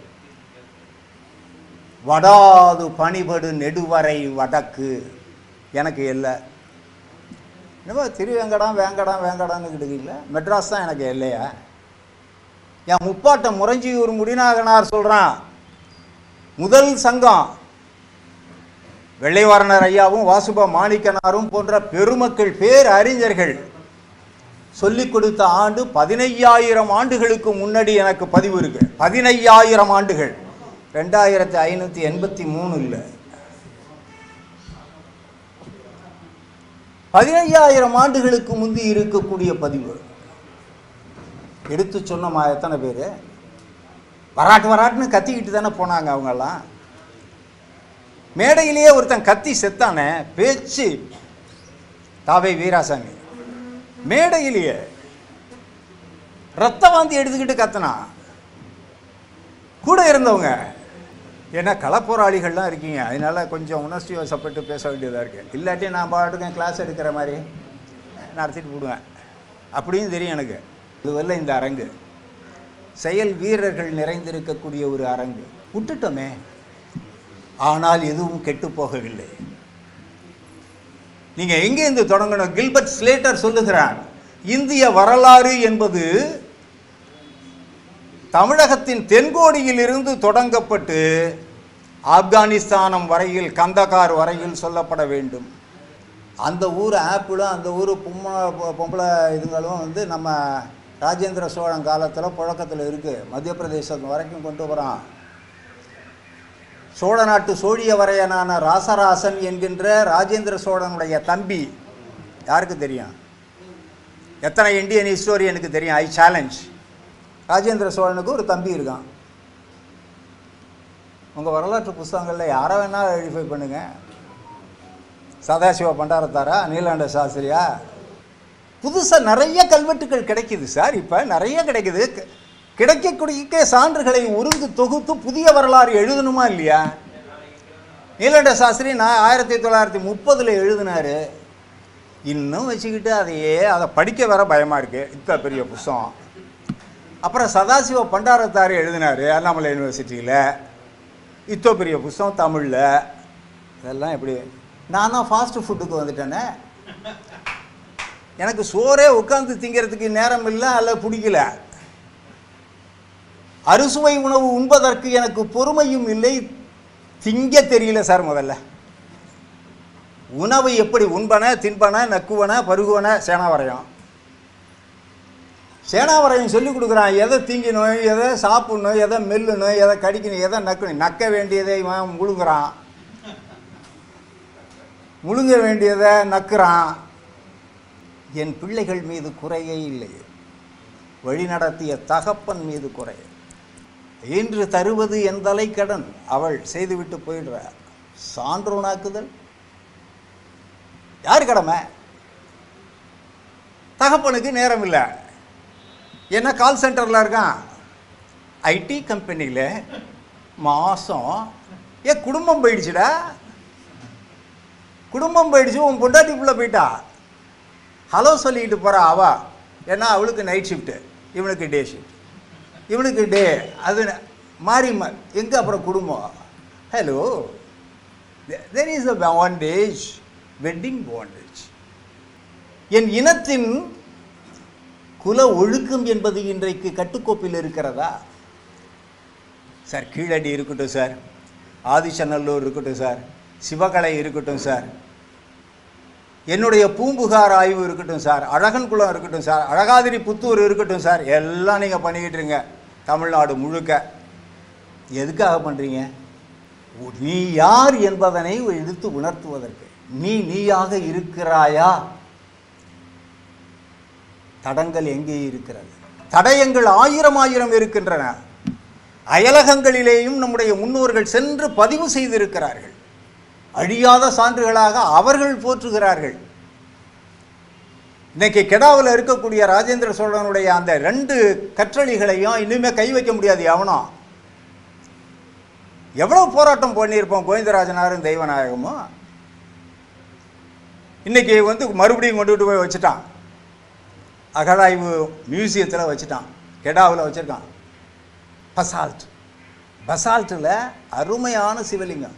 வடாது பணிபடு நெடுவரை வடக்கு. எனக்கு இல்லை. என்னவோ திருவேங்கடம் வேங்கடம் வேங்கடம்னு கிட்டுக்கல மெட்ராஸ் தான் எனக்கு இல்லையா என் முப்பாட்டம் முறைஞ்சி ஒரு முடிநாகனார் சொல்கிறான் முதல் சங்கம் வெள்ளைவாரணர் ஐயாவும் வாசுபா மாணிக்கனாரும் போன்ற பெருமக்கள் பேர் அறிஞர்கள் சொல்லிக் கொடுத்த ஆண்டு பதினையாயிரம் ஆண்டுகளுக்கு முன்னாடி எனக்கு பதிவு இருக்கு. பதினையாயிரம் ஆண்டுகள். ரெண்டாயிரத்தி ஐநூற்றி எண்பத்தி மூணு இல்லை பதினையாயிரம் ஆண்டுகளுக்கு முந்தி இருக்கக்கூடிய பதிவு. எடுத்து சொன்னமா எத்தனை பேர்? வராட்டு வராட்டுன்னு கத்திக்கிட்டு தானே போனாங்க அவங்கெல்லாம். மேடையிலேயே ஒருத்தன் கத்தி செத்தானே பேச்சு. தாவை வீராசாமி. மேடையிலேயே ரத்த வாந்தி எடுத்துக்கிட்டு கத்தனா கூட இருந்தவங்க ஏன்னா களப்போராளிகள்லாம் இருக்கீங்க. அதனால கொஞ்சம் உணர்ச்சி வசப்பட்டு பேச வேண்டியதாக இருக்குது இல்லாட்டி நான் பாட்டுக்கு கிளாஸ் எடுக்கிற மாதிரி நடத்திட்டு விடுவேன் அப்படியும் தெரியும் எனக்கு. இதுவரில் இந்த அரங்கு. செயல் வீரர்கள் நிறைந்திருக்கக்கூடிய ஒரு அரங்கு. விட்டுட்டோமே. ஆனால் எதுவும் கெட்டு போகவில்லை. நீங்கள் எங்கேருந்து தொடங்கணும்? கில்பர்ட் ஸ்லேட்டர் சொல்லுகிறான் இந்திய வரலாறு என்பது தமிழகத்தின் தென்கோடியில் இருந்து தொடங்கப்பட்டு ஆப்கானிஸ்தானம் வரையில் கந்தகார் வரையில் சொல்லப்பட வேண்டும். அந்த ஊர் ஆப்பிளும் அந்த ஊர் பொம்மை பொம்பளை இதுங்களும் வந்து நம்ம ராஜேந்திர சோழன் காலத்தில் புழக்கத்தில் இருக்குது மத்திய பிரதேசம் வரைக்கும் கொண்டு வரான். சோழ நாட்டு சோழிய வரையனான ராசராசன் என்கின்ற ராஜேந்திர சோழனுடைய தம்பி யாருக்கு தெரியும்? எத்தனை இந்தியன் ஹிஸ்டோரியனுக்கு தெரியும்? ஐ சேலஞ்ச் ராஜேந்திர சோழனுக்கு ஒரு தம்பி இருக்கான். உங்கள் வரலாற்று புஸ்தகங்களில் யாரை வேணால் வெரிஃபை பண்ணுங்க. சதாசிவ பண்டாரத்தாரா நீலாண்ட சாஸ்திரியா? புதுசாக நிறைய கல்வெட்டுகள் கிடைக்கிது சார். இப்போ நிறைய கிடைக்குது. கிடைக்கக்கூடிய சான்றுகளை உருந்து தொகுத்து புதிய வரலாறு எழுதணுமா இல்லையா? நீலாண்ட சாஸ்திரி நான் ஆயிரத்தி தொள்ளாயிரத்தி முப்பதில் எழுதினாரு. இன்னும் வச்சுக்கிட்டு அதையே அதை படிக்க வர பயமாக இருக்குது இத்தனை பெரிய புஸ்தகம். அப்புறம் சதாசிவ பண்டாரத்தார் எழுதினார் அண்ணாமலை யூனிவர்சிட்டியில் இத்தோ பெரிய புஸ்தகம் தமிழில். இதெல்லாம் எப்படி? நான் தான் ஃபாஸ்ட் ஃபுட்டுக்கு வந்துட்டேனே. எனக்கு சோறே உட்காந்து திங்கிறதுக்கு நேரம் இல்லை அல்ல பிடிக்கல. அறுசுவை உணவு உண்பதற்கு எனக்கு பொறுமையும் இல்லை. திங்க தெரியல சார் முதல்ல. உணவு எப்படி உண்பன தின்பன நக்குவன பருகுவன சேனாவரையம். சேனாவரையும் சொல்லிக் கொடுக்குறான். எதை திங்கணும் எதை சாப்பிடணும் எதை மெல்லணும் எதை கடிக்கணும் எதை நக்கணும் நக்க வேண்டியதை இவன் முழுங்குறான். முழுங்க வேண்டியதை நக்குறான். என் பிள்ளைகள் மீது குறையே இல்லை. வழிநடத்திய தகப்பன் மீது குறை. இன்று தருவது என் கடன் அவள் செய்துவிட்டு போயிடுற சான்றோனாக்குதல் யார் கடமை? தகப்பனுக்கு நேரம் இல்லை என்ன கால் சென்டரில் இருக்கான்? ஐடி கம்பெனியில் மாதம் ஏ குடும்பம் போயிடுச்சுடா. குடும்பம் போயிடுச்சு உன் பொண்டாட்டி புள்ள போயிட்டா. ஹலோ சொல்லிக்கிட்டு போகிறா அவா. ஏன்னா அவளுக்கு நைட் ஷிஃப்ட்டு இவனுக்கு டே ஷிஃப்ட் இவனுக்கு டே அது மாறி எங்கே அப்புறம் குடும்பம்? Hello there is a bondage wedding bondage என் இனத்தின் குல ஒழுக்கம் என்பது இன்றைக்கு கட்டுக்கோப்பில் இருக்கிறதா? சார் கீழடி இருக்கட்டும் சார். ஆதிச்சநல்லூர் இருக்கட்டும் சார். சிவகலை இருக்கட்டும் சார். என்னுடைய பூம்புகார் ஆய்வு இருக்கட்டும் சார். அழகன்குளம் இருக்கட்டும் சார். அழகாதிரி புத்தூர் இருக்கட்டும் சார். எல்லாம் நீங்கள் பண்ணிக்கிட்டு இருங்க. தமிழ்நாடு முழுக்க. எதுக்காக பண்ணுறீங்க நீ யார் என்பதனை எடுத்து உணர்த்துவதற்கு. நீ நீயாக இருக்கிறாயா? தடங்கள் எங்கே இருக்கிறது? தடயங்கள் ஆயிரம் ஆயிரம் இருக்கின்றன. அயலகங்களிலேயும் நம்முடைய முன்னோர்கள் சென்று பதிவு செய்திருக்கிறார்கள். அழியாத சான்றுகளாக அவர்கள் போற்றுகிறார்கள். இன்னைக்கு கெடாவில் இருக்கக்கூடிய ராஜேந்திர சோழனுடைய அந்த ரெண்டு கற்றளிகளையும் இன்னுமே கை வைக்க முடியாது எவனும் எவ்வளவு போராட்டம் பண்ணியிருப்போம் கோவிந்தராஜனாரும் தெய்வநாயகமும்? இன்னைக்கு வந்து மறுபடியும் கொண்டுகிட்டு போய் வச்சுட்டான். அகழாய்வு மியூசியத்தில் வச்சுட்டான். கெடாவில் வச்சுருக்கான். பசால்ட் பசால்ட்டில் அருமையான சிவலிங்கம்.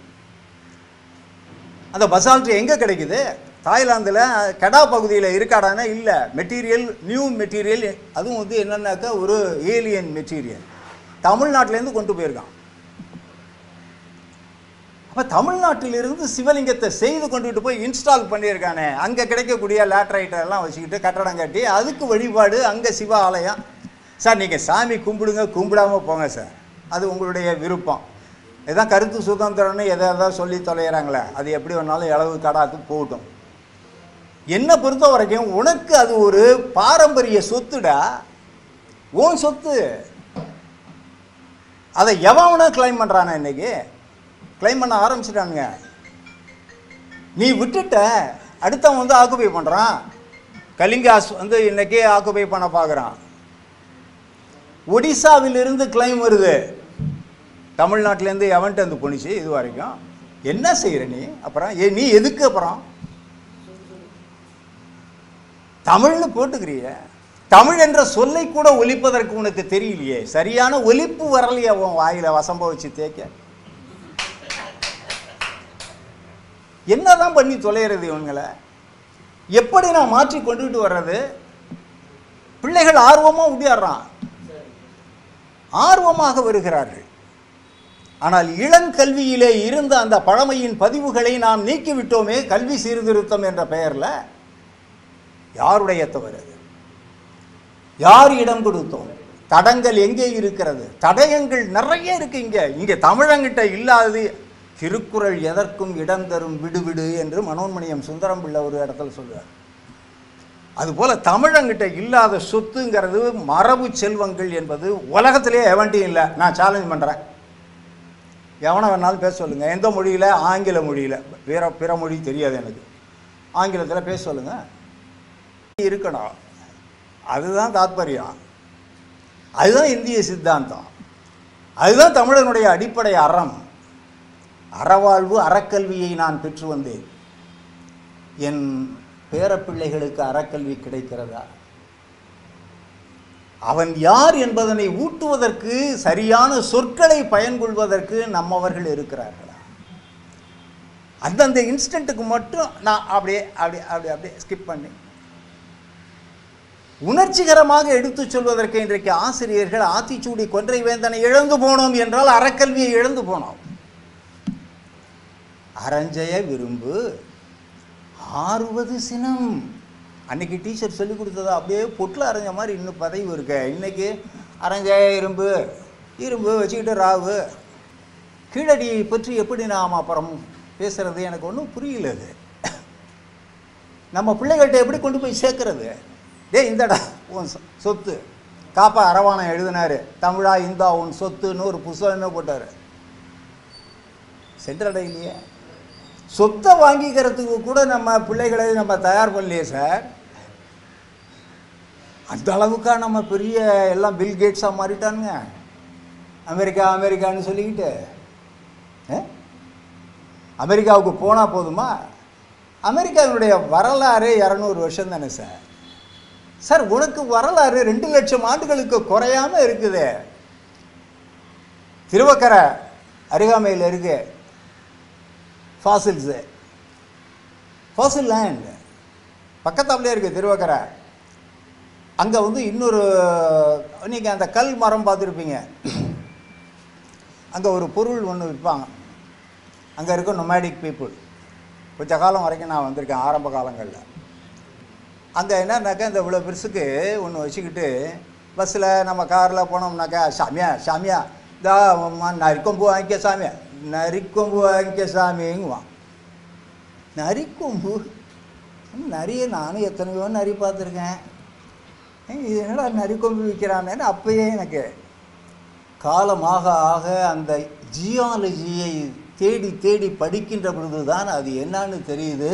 அந்த பசால்ட் எங்கே கிடைக்குது? தாய்லாந்தில் கெடா பகுதியில் இருக்காடானா இல்லை. மெட்டீரியல் நியூ மெட்டீரியல் அதுவும் வந்து என்னென்னாக்கா ஒரு ஏலியன் மெட்டீரியல் தமிழ்நாட்டிலேருந்து கொண்டு போயிருக்கான். இப்போ தமிழ்நாட்டிலிருந்து சிவலிங்கத்தை செய்து கொண்டுட்டு போய் இன்ஸ்டால் பண்ணியிருக்கானே. அங்கே கிடைக்கக்கூடிய லேட்ரைட்டை எல்லாம் வச்சுக்கிட்டு கட்டடம் கட்டி அதுக்கு வழிபாடு அங்கே சிவ ஆலயம் சார் நீங்கள் சாமி கும்பிடுங்க கும்பிடாமல் போங்க சார். அது உங்களுடைய விருப்பம். இதான் கருத்து சுதந்திரம்னு எதை எதாவது சொல்லி தொலைகிறாங்களே அது எப்படி வேணாலும் இளவு கடாத்து போகட்டும் என்னை பொறுத்த வரைக்கும் உனக்கு அது ஒரு பாரம்பரிய சொத்துடா. உன் சொத்து. அதை எவனா கிளைம் பண்ணுறானே இன்னைக்கு? கிளைம் பண்ண ஆரம்பிச்சிட்டானுங்க. நீ விட்டுட்ட அடுத்தவன் வந்து ஆக்குபை பண்ணுறான் கலிங்காஸ் வந்து இன்னைக்கே ஆக்குபை பண்ண பார்க்குறான் ஒடிசாவிலிருந்து கிளைம் வருது. தமிழ்நாட்டிலேருந்து எவன்ட்டு வந்து போணுச்சு? இது வரைக்கும். என்ன செய்கிற நீ? அப்புறம் ஏ நீ எதுக்கு அப்புறம்? தமிழ்னு போட்டுக்கிறிய. தமிழ் என்ற சொல்லை கூட ஒலிப்பதற்கு உனக்கு தெரியலையே. சரியான ஒலிப்பு வரலையே உன் வாயில் வசம்ப வச்சு என்ன என்னதான் பண்ணி தொலைகிறது இவங்களை? எப்படி நான் மாற்றி கொண்டுகிட்டு வர்றது? பிள்ளைகள் ஆர்வமாக உடையாடுறான் ஆர்வமாக வருகிறார்கள். ஆனால் இளங்கல்வியிலே இருந்த அந்த பழமையின் பதிவுகளை நாம் நீக்கிவிட்டோமே கல்வி சீர்திருத்தம் என்ற பெயரில்? யாருடைய தவறு அது? யார் இடம் கொடுத்தோம்? தடங்கள் எங்கே இருக்கிறது? தடயங்கள் நிறைய இருக்கு இங்கே. இங்கே தமிழங்கிட்ட இல்லாதது திருக்குறள் எதற்கும் இடம் தரும் விடுவிடு என்று மனோன்மணியம் சுந்தரம் பிள்ளை ஒரு இடத்துல சொல்லுவார் அதுபோல் தமிழங்கிட்ட இல்லாத சொத்துங்கிறது மரபு செல்வங்கள் என்பது உலகத்திலே எவன்ட்டியும் இல்லை. நான் சேலஞ்ச் பண்ணுறேன் எவனை வேணாலும் பேச சொல்லுங்கள் எந்த மொழியில்? ஆங்கில மொழியில். வேற பிற மொழி தெரியாது எனக்கு. ஆங்கிலத்தில் பேச சொல்லுங்கள் இருக்கணும். அதுதான் தாத்பரியம். அதுதான் இந்திய சித்தாந்தம். அதுதான் தமிழனுடைய அடிப்படை அறம். அறவாழ்வு அறக்கல்வியை நான் பெற்று வந்தேன். என் பேரப்பிள்ளைகளுக்கு அறக்கல்வி கிடைக்கிறதா? அவன் யார் என்பதனை ஊட்டுவதற்கு சரியான சொற்களை பயன்கொள்வதற்கு நம்மவர்கள் இருக்கிறார்களா? அந்தந்த இன்ஸ்டன்ட்டுக்கு மட்டும் நான் அப்படியே அப்படியே அப்படியே அப்படியே ஸ்கிப் பண்ணி உணர்ச்சிகரமாக எடுத்துச் சொல்வதற்கு இன்றைக்கு ஆசிரியர்கள் ஆத்திச்சூடி கொன்றை வேந்தனை இழந்து போனோம் என்றால் அறக்கல்வியை இழந்து போனோம். அறஞ்செய விரும்பு. ஆறுவது சினம். அன்னைக்கு டீச்சர் சொல்லி கொடுத்ததா? அப்படியே பொட்டில் அரைஞ்ச மாதிரி இன்னும் பதவி இருக்க. இன்னைக்கு அரஞ்சய இரும்பு இரும்பு வச்சுக்கிட்டு ராவு. கீழடியை பற்றி எப்படி நாம் அப்புறம் பேசுகிறது எனக்கு ஒன்றும் புரியல அது. நம்ம பிள்ளைகள்கிட்ட எப்படி கொண்டு போய் சேர்க்கறது? டே இந்தடா உன் சொ- சொத்து. காப்பா அரவாணம் எழுதினாரு. தமிழா இந்தா உன் சொத்துன்னு ஒரு புஸ்தகமே போட்டார்? சென்றடையிலையே சொத்தை வாங்கிக்கிறதுக்கு கூட நம்ம பிள்ளைகளை நம்ம தயார் பண்ணலையே சார். அந்த அளவுக்கா நம்ம பெரிய எல்லாம் பில் கேட்ஸாக மாறிட்டானுங்க. அமெரிக்கா அமெரிக்கான்னு சொல்லிக்கிட்டு. அமெரிக்காவுக்கு போனால் போதுமா? அமெரிக்காவினுடைய வரலாறு இரநூறு வருஷம் தானே சார். சார் உனக்கு வரலாறு ரெண்டு லட்சம் ஆண்டுகளுக்கு குறையாம இருக்குது. திருவக்கரை அருகாமையில் இருக்குது ஃபாசில்ஸு ஃபாசில் லேண்ட் பக்கத்தாப்புலேயே இருக்குது திருவக்கரை. அங்கே வந்து இன்னொரு நீங்கள் அந்த கல் மரம் பார்த்துருப்பீங்க. அங்கே ஒரு பொருள் ஒன்று விற்பாங்க. அங்கே இருக்க நொமேடிக் பீப்புள் கொஞ்ச காலம் வரைக்கும் நான் வந்திருக்கேன் ஆரம்ப காலங்களில். அங்கே என்னன்னாக்கா இந்த இவ்வளோ பெருசுக்கு ஒன்று வச்சுக்கிட்டு பஸ்ஸில் நம்ம காரில் போனோம்னாக்கா சாமியா சாமியா இந்த நான் இருக்கும் நரிக்கொம்பு வாங்கிக்க சாமியா. நரிக்கொம்பு வாங்கிக்க சாமிங்குவான் நரிக்கொம்பு? நரியை நானும் எத்தனையோ நரி பார்த்துருக்கேன். இது என்னடா நரிக்கொம்பு விற்கிறானேன்னு அப்பயே எனக்கு காலமாக ஆக அந்த ஜியாலஜியை தேடி தேடி படிக்கின்ற பொழுது தான் அது என்னன்னு தெரியுது.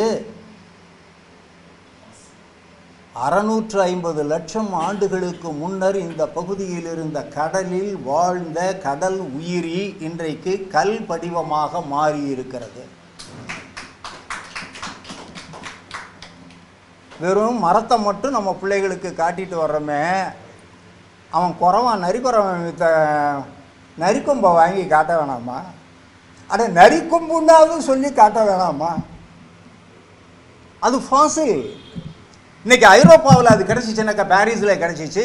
அறுநூற்று ஐம்பது லட்சம் ஆண்டுகளுக்கு முன்னர் இந்த பகுதியில் இருந்த கடலில் வாழ்ந்த கடல் உயிரி இன்றைக்கு கல் படிவமாக மாறியிருக்கிறது. வெறும் மரத்தை மட்டும் நம்ம பிள்ளைகளுக்கு காட்டிட்டு வர்றோமே. அவன் குறவன் நரிக்குறவன் வித்த நரிக்கொம்பை வாங்கி காட்ட வேணாமா? அட நரிக்கொம்புண்டாவது சொல்லி காட்ட வேணாமா? அது ஃபாசில் இன்னைக்கு ஐரோப்பாவில் அது கிடச்சிச்சுனாக்கா பாரிஸில் கிடச்சிச்சு.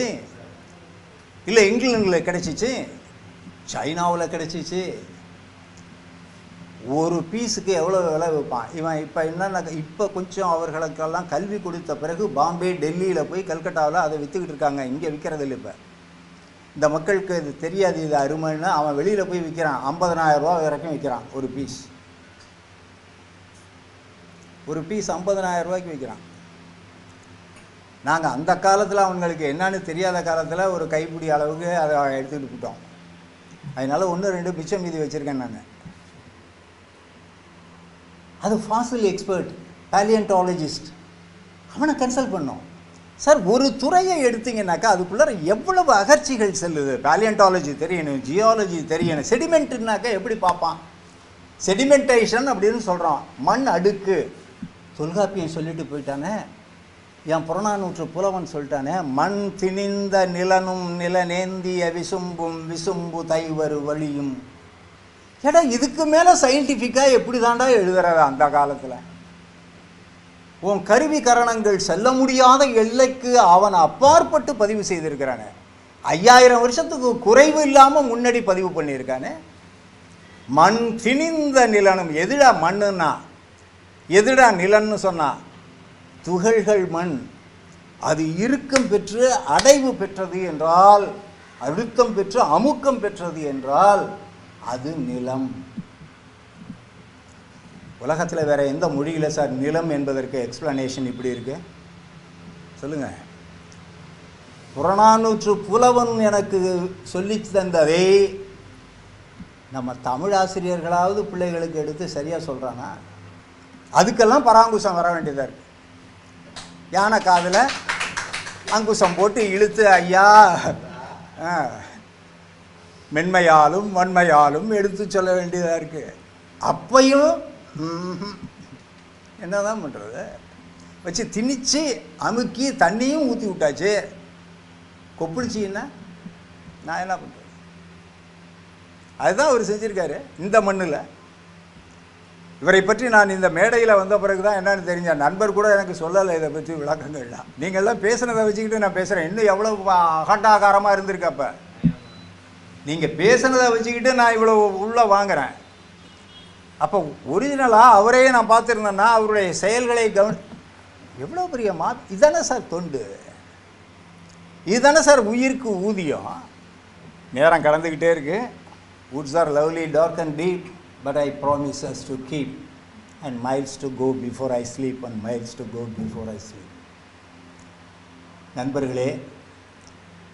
இல்லை இங்கிலாண்டில் கிடச்சிச்சு. சைனாவில் கிடச்சிச்சு. ஒரு பீஸுக்கு எவ்வளோ விலை விற்பான்? இவன் இப்போ என்னென்ன இப்போ கொஞ்சம் அவர்களுக்கெல்லாம் கல்வி கொடுத்த பிறகு பாம்பே டெல்லியில் போய் கல்கட்டாவில் அதை விற்றுக்கிட்டு இருக்காங்க. இங்கே விற்கிறது இல்லை இப்போ. இந்த மக்களுக்கு இது தெரியாது இது அருமைன்னு. அவன் வெளியில் போய் விற்கிறான் 50000 வரைக்கும் விற்கிறான் ஒரு பீஸ். ஒரு பீஸ் 50000 ரூபாய்க்கு விற்கிறான் நாங்கள் அந்த காலத்தில் அவங்களுக்கு என்னன்னு தெரியாத காலத்தில் ஒரு கைப்பிடி அளவுக்கு அதை எடுத்துக்கிட்டு போட்டோம் அதனால் ஒன்று ரெண்டு மிச்சம் மீதி வச்சுருக்கேன் நான். அது ஃபாசில் எக்ஸ்பர்ட் பேலியன்டாலஜிஸ்ட் அவனை கன்சல்ட் பண்ணோம். சார் ஒரு துறையை எடுத்தீங்கன்னாக்கா அதுக்குள்ளார எவ்வளவு அகர்ச்சிகள் செல்லுது? பேலியன்டாலஜி தெரியணும் ஜியாலஜி தெரியணும் செடிமெண்ட்னாக்கா எப்படி பார்ப்பான்? செடிமெண்டேஷன் அப்படின்னு சொல்கிறான் மண் அடுக்கு. தொல்காப்பியம் சொல்லிட்டு போயிட்டானே. என் புறநானூற்று புலவன் சொல்லிட்டானே மண் திணிந்த நிலனும் நிலநேந்திய விசும்பும் விசும்பு தைவரு வழியும். ஏடா இதுக்கு மேலே சயின்டிஃபிக்காக எப்படி தாண்டா எழுதுறவ அந்த காலத்தில்? உன் கருவி கரணங்கள் செல்ல முடியாத எல்லைக்கு அவன் அப்பாற்பட்டு பதிவு செய்திருக்கிறானே. ஐயாயிரம் வருஷத்துக்கு குறைவு இல்லாமல் முன்னாடி பதிவு பண்ணியிருக்கானே. மண் திணிந்த நிலனும் எதுடா மண்ணுன்னா? எதுடா நிலன்னு சொன்னா? துகள்கள் மண். அது இறுக்கம் பெற்று அடைவு பெற்றது என்றால் அழுத்தம் பெற்று அமுக்கம் பெற்றது என்றால் அது நிலம். உலகத்தில் வேற எந்த மொழியில் சார் நிலம் என்பதற்கு எக்ஸ்பிளனேஷன் இப்படி இருக்கு? சொல்லுங்க. புறநானூற்று புலவன் எனக்கு சொல்லி தந்ததை நம்ம தமிழ் ஆசிரியர்களாவது பிள்ளைகளுக்கு எடுத்து சரியாக சொல்கிறானா அதுக்கெல்லாம் பராங்குசம் வர வேண்டியதாக இருக்குது யானை காதில் அங்குசம் போட்டு இழுத்து ஐயா! ஆ, மென்மையாலும் வன்மையாலும் எடுத்து சொல்ல வேண்டியதாக இருக்குது அப்பையும் என்ன என்னதான் பண்ணுறது வச்சு திணிச்சு அமுக்கி தண்ணியும் ஊற்றி விட்டாச்சு. கொப்பிடிச்சின்னா நான் என்ன பண்ணுறது அதுதான் அவர் செஞ்சுருக்காரு இந்த மண்ணில். இவரை பற்றி நான் இந்த மேடையில் வந்த பிறகு தான் என்னன்னு தெரிஞ்ச நண்பர் கூட எனக்கு சொல்லலை இதை பற்றி விளக்கங்கள்லாம். நீங்கள்லாம் பேசுனதை வச்சுக்கிட்டு நான் பேசுகிறேன் இன்னும் எவ்வளோ அகண்டாகாரமாக இருந்திருக்கப்ப நீங்கள் பேசுனதை வச்சுக்கிட்டு நான் இவ்வளோ உள்ளே வாங்குறேன். அப்போ ஒரிஜினலாக அவரையே நான் பார்த்துருந்தேன்னா அவருடைய செயல்களை கவனி எவ்வளோ பெரிய மா இதானே சார் தொண்டு. இதுதானே சார் உயிருக்கு ஊதியம். நேரம் கடந்துக்கிட்டே இருக்குது woods are lovely dark and deep but i promise us to keep and miles to go before i sleep and miles to go before i sleep. நண்பர்களே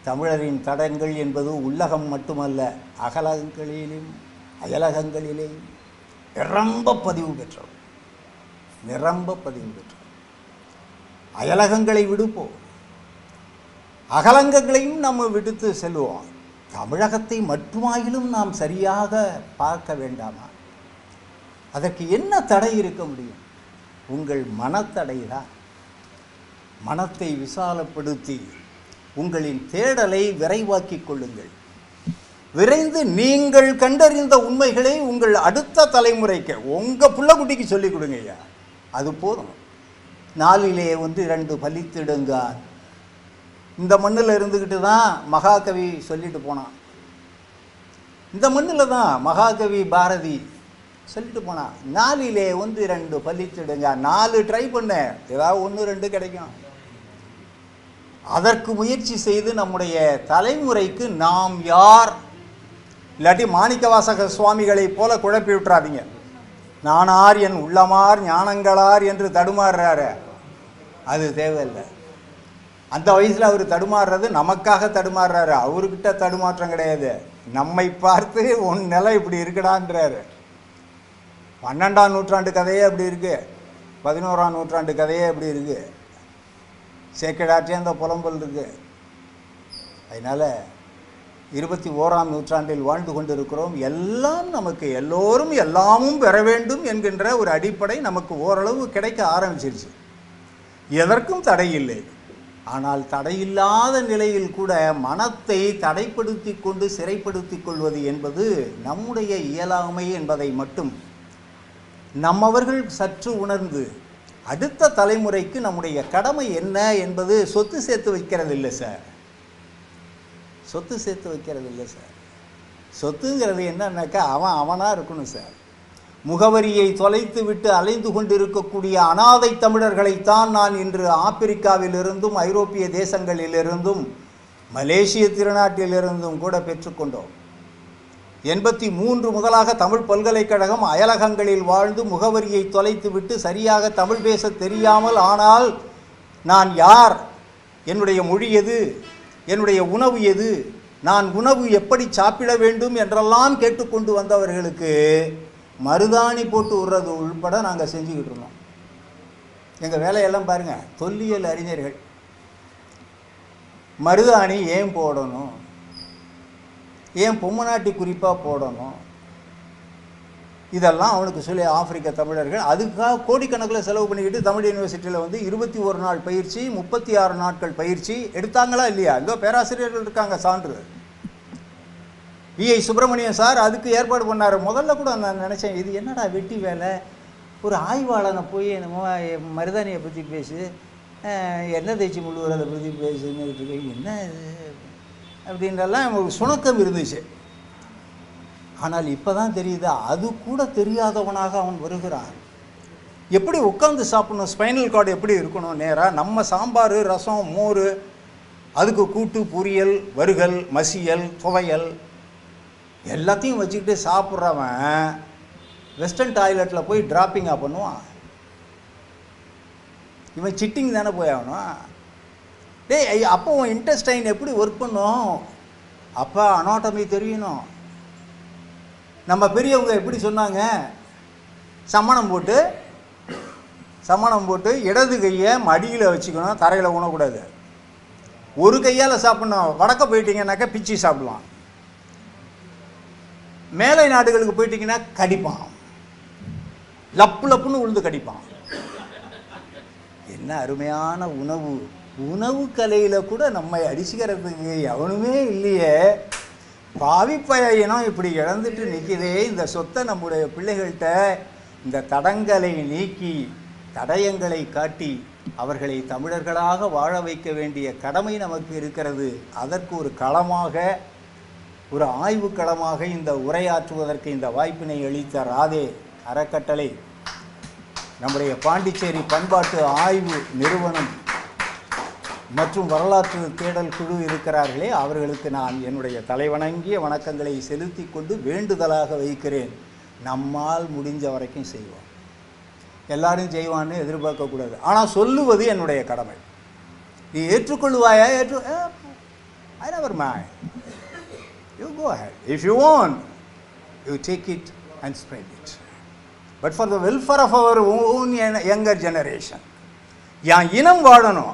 தமிழரின் தடங்கள் என்பது உள்ளகம் மட்டுமல்ல அகலங்களிலும் அயலகங்களிலேயும் நிரம்ப பதிவு பெற்றோம் நிரம்ப பதிவு பெற்றோம் அயலகங்களை விடுப்போம். அகலங்கங்களையும் நம்ம விடுத்து செல்வோம். தமிழகத்தை மட்டுமாயிலும் நாம் சரியாக பார்க்க வேண்டாமா? அதற்கு என்ன தடை இருக்க முடியும்? உங்கள் மனத்தடை தான் மனத்தை விசாலப்படுத்தி உங்களின் தேடலை விரைவாக்கிக் கொள்ளுங்கள். விரைந்து நீங்கள் கண்டறிந்த உண்மைகளை உங்கள் அடுத்த தலைமுறைக்கு உங்கள் புள்ளக்குட்டிக்கு சொல்லிக் கொடுங்க ஐயா. அது போதும். நாளிலே வந்து ரெண்டு பலித்திடுங்க. இந்த மண்ணில் இருந்துக்கிட்டு தான் மகாகவி சொல்லிட்டு போனான். இந்த மண்ணில் தான் மகாகவி பாரதி சொல்லிட்டு போனான் நாலிலே ஒன்று ரெண்டு பலித்திடுங்க நாலு ட்ரை பண்ணேன் ஏதாவது ஒன்று ரெண்டு கிடைக்கும். அதற்கு முயற்சி செய்து நம்முடைய தலைமுறைக்கு நாம் யார்? இல்லாட்டி மாணிக்கவாசக சுவாமிகளைப் போல குழப்பி விட்டுறாதீங்க. நானார் என் உள்ளமார் ஞானங்களார் என்று தடுமாறுறாரு. அது தேவையில்லை. அந்த வயசில் அவர் தடுமாறுறது நமக்காக தடுமாறுறாரு. அவர்கிட்ட தடுமாற்றம் கிடையாது. நம்மை பார்த்து உன் நிலை இப்படி இருக்குடான்றாரு. பன்னெண்டாம் நூற்றாண்டு கதையே அப்படி இருக்கு. பதினோராம் நூற்றாண்டு கதையே அப்படி இருக்கு. சேக்கடாற்றே அந்த புலம்பல் இருக்குது அதனால் இருபத்தி ஓராம் நூற்றாண்டில் வாழ்ந்து கொண்டிருக்கிறோம். எல்லாம் நமக்கு எல்லோரும் எல்லாமும் பெற வேண்டும் என்கின்ற ஒரு அடிப்படை நமக்கு ஓரளவு கிடைக்க ஆரம்பிச்சிருச்சு. எதற்கும் தடை இல்லை. ஆனால் தடையில்லாத நிலையில் கூட மனத்தை தடைப்படுத்தி கொண்டு சிறைப்படுத்தி கொள்வது என்பது நம்முடைய இயலாமை என்பதை மட்டும் நம்மவர்கள் சற்று உணர்ந்து அடுத்த தலைமுறைக்கு நம்முடைய கடமை என்ன என்பது சொத்து சேர்த்து வைக்கிறது இல்லை சார். சொத்து சேர்த்து வைக்கிறது இல்லை சார். சொத்துங்கிறது என்னன்னாக்கா அவன் அவனாக இருக்கணும் சார். முகவரியை தொலைத்து விட்டு அலைந்து கொண்டிருக்கக்கூடிய அனாதை தமிழர்களைத்தான் நான் இன்று ஆப்பிரிக்காவிலிருந்தும் ஐரோப்பிய தேசங்களிலிருந்தும் மலேசிய திருநாட்டிலிருந்தும் கூட பெற்றுக்கொண்டோம். எண்பத்தி மூன்று முதலாக தமிழ் பல்கலைக்கழகம் அயலகங்களில் வாழ்ந்து முகவரியை தொலைத்து விட்டு சரியாக தமிழ் பேச தெரியாமல் ஆனால் நான் யார்? என்னுடைய மொழி எது? என்னுடைய உணவு எது? நான் உணவு எப்படி சாப்பிட வேண்டும் என்றெல்லாம் கேட்டுக்கொண்டு வந்தவர்களுக்கு மருதாணி போட்டு விடுறது உள்பட நாங்கள் செஞ்சுக்கிட்டு இருந்தோம். எங்கள் வேலையெல்லாம் பாருங்கள் தொல்லியல் அறிஞர்கள். மருதாணி ஏன் போடணும்? ஏன் பொம்மநாட்டி குறிப்பாக போடணும்? இதெல்லாம் அவனுக்கு சொல்லி ஆப்பிரிக்க தமிழர்கள் அதுக்காக கோடிக்கணக்கில் செலவு பண்ணிக்கிட்டு தமிழ் யூனிவர்சிட்டியில் வந்து இருபத்தி ஒரு நாள் பயிற்சி முப்பத்தி ஆறு நாட்கள் பயிற்சி எடுத்தாங்களா இல்லையா? இங்கே பேராசிரியர்கள் இருக்காங்க சான்று. விஐ சுப்பிரமணியம் சார் அதுக்கு ஏற்பாடு பண்ணார். முதல்ல கூட நான் நினச்சேன் இது என்னடா வெட்டி வேலை? ஒரு ஆய்வாளனை போய் என்னமோ மருதானியை பற்றி பேசு என்ன எண்ணெய் தேய்ச்சி முழுவதை பற்றி பேசுன்னு இருக்கு என்ன இது? அப்படின்றலாம் ஒரு சுணக்கம் இருந்துச்சு. ஆனால் இப்போ தான் தெரியுது அது கூட தெரியாதவனாக அவன் வருகிறான். எப்படி உட்காந்து சாப்பிடணும்? ஸ்பைனல் கார்டு எப்படி இருக்கணும்? நேராக நம்ம சாம்பார் ரசம் மோர் அதுக்கு கூட்டு பொரியல் வறுகல் மசியல் துவையல் எல்லாத்தையும் வச்சுக்கிட்டு சாப்பிட்றவன் வெஸ்டர்ன் டாய்லெட்டில் போய் ட்ராப்பிங்காக பண்ணுவான். இவன் சிட்டிங் தானே போய் ஆகணும்? டேய் அப்போ உன் இன்டெஸ்டைன் எப்படி ஒர்க் பண்ணும்? அப்போ அனாட்டமி தெரியணும். நம்ம பெரியவங்க எப்படி சொன்னாங்க? சம்மணம் போட்டு சம்மணம் போட்டு இடது கையை மடியில் வச்சுக்கணும் தரையில் ஊனக்கூடாது. ஒரு கையால் சாப்பிடணும். வடக்க போயிட்டீங்கன்னாக்கா பிச்சு சாப்பிடலாம். மேலை நாடுகளுக்கு போயிட்டீங்கன்னா கடிப்பான். லப்பு லப்புன்னு உளுந்து கடிப்பான். என்ன அருமையான உணவு. உணவு கலையில் கூட நம்மை அடிச்சுக்கிறதுக்கு எவனுமே இல்லையே. பாவிப்பயனம் இப்படி இழந்துட்டு நிற்கிதே இந்த சொத்தை நம்முடைய பிள்ளைகள்கிட்ட இந்த தடங்களை நீக்கி தடயங்களை காட்டி அவர்களை தமிழர்களாக வாழ வைக்க வேண்டிய கடமை நமக்கு இருக்கிறது. அதற்கு ஒரு களமாக ஒரு ஆய்வு களமாக இந்த உரையாற்றுவதற்கு இந்த வாய்ப்பினை அளித்த ராதே அறக்கட்டளை. நம்முடைய பாண்டிச்சேரி பண்பாட்டு ஆய்வு நிறுவனம் மற்றும் வரலாற்று தேடல் குழு இருக்கிறார்களே அவர்களுக்கு நான் என்னுடைய தலைவணங்கிய வணக்கங்களை செலுத்தி கொண்டு வேண்டுதலாக வைக்கிறேன். நம்மால் முடிஞ்ச வரைக்கும் செய்வோம். எல்லாரும் செய்வான்னு எதிர்பார்க்கக்கூடாது ஆனால் சொல்லுவது என்னுடைய கடமை. நீ ஏற்றுக்கொள்வாயா? ஏற்று I never my you go ahead. If you own you take it and spread it but for the welfare of our own younger generation என் இனம் வாழணும்.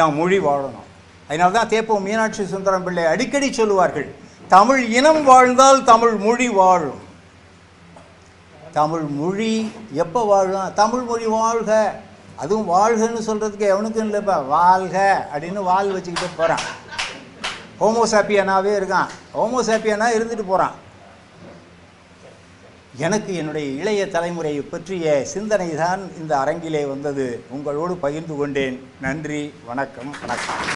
என் மொழி வாழணும். அதனால தான் தேப்பம் மீனாட்சி சுந்தரம் பிள்ளை அடிக்கடி சொல்லுவார்கள் தமிழ் இனம் வாழ்ந்தால் தமிழ் மொழி வாழும். தமிழ் மொழி எப்போ வாழும்? தமிழ் மொழி வாழ்க. அதுவும் வாழ்கன்னு சொல்கிறதுக்கு எவனுக்கும் இல்லைப்பா வாழ்க அப்படின்னு வால் வச்சுக்கிட்டு போகிறான் ஹோமோசாப்பியனாவே இருக்கான். ஹோமோசாப்பியனாக இருந்துட்டு போகிறான் எனக்கு என்னுடைய இளைய தலைமுறையை பற்றிய சிந்தனை தான் இந்த அரங்கிலே வந்தது. உங்களோடு பகிர்ந்து கொண்டேன். நன்றி வணக்கம் வணக்கம்.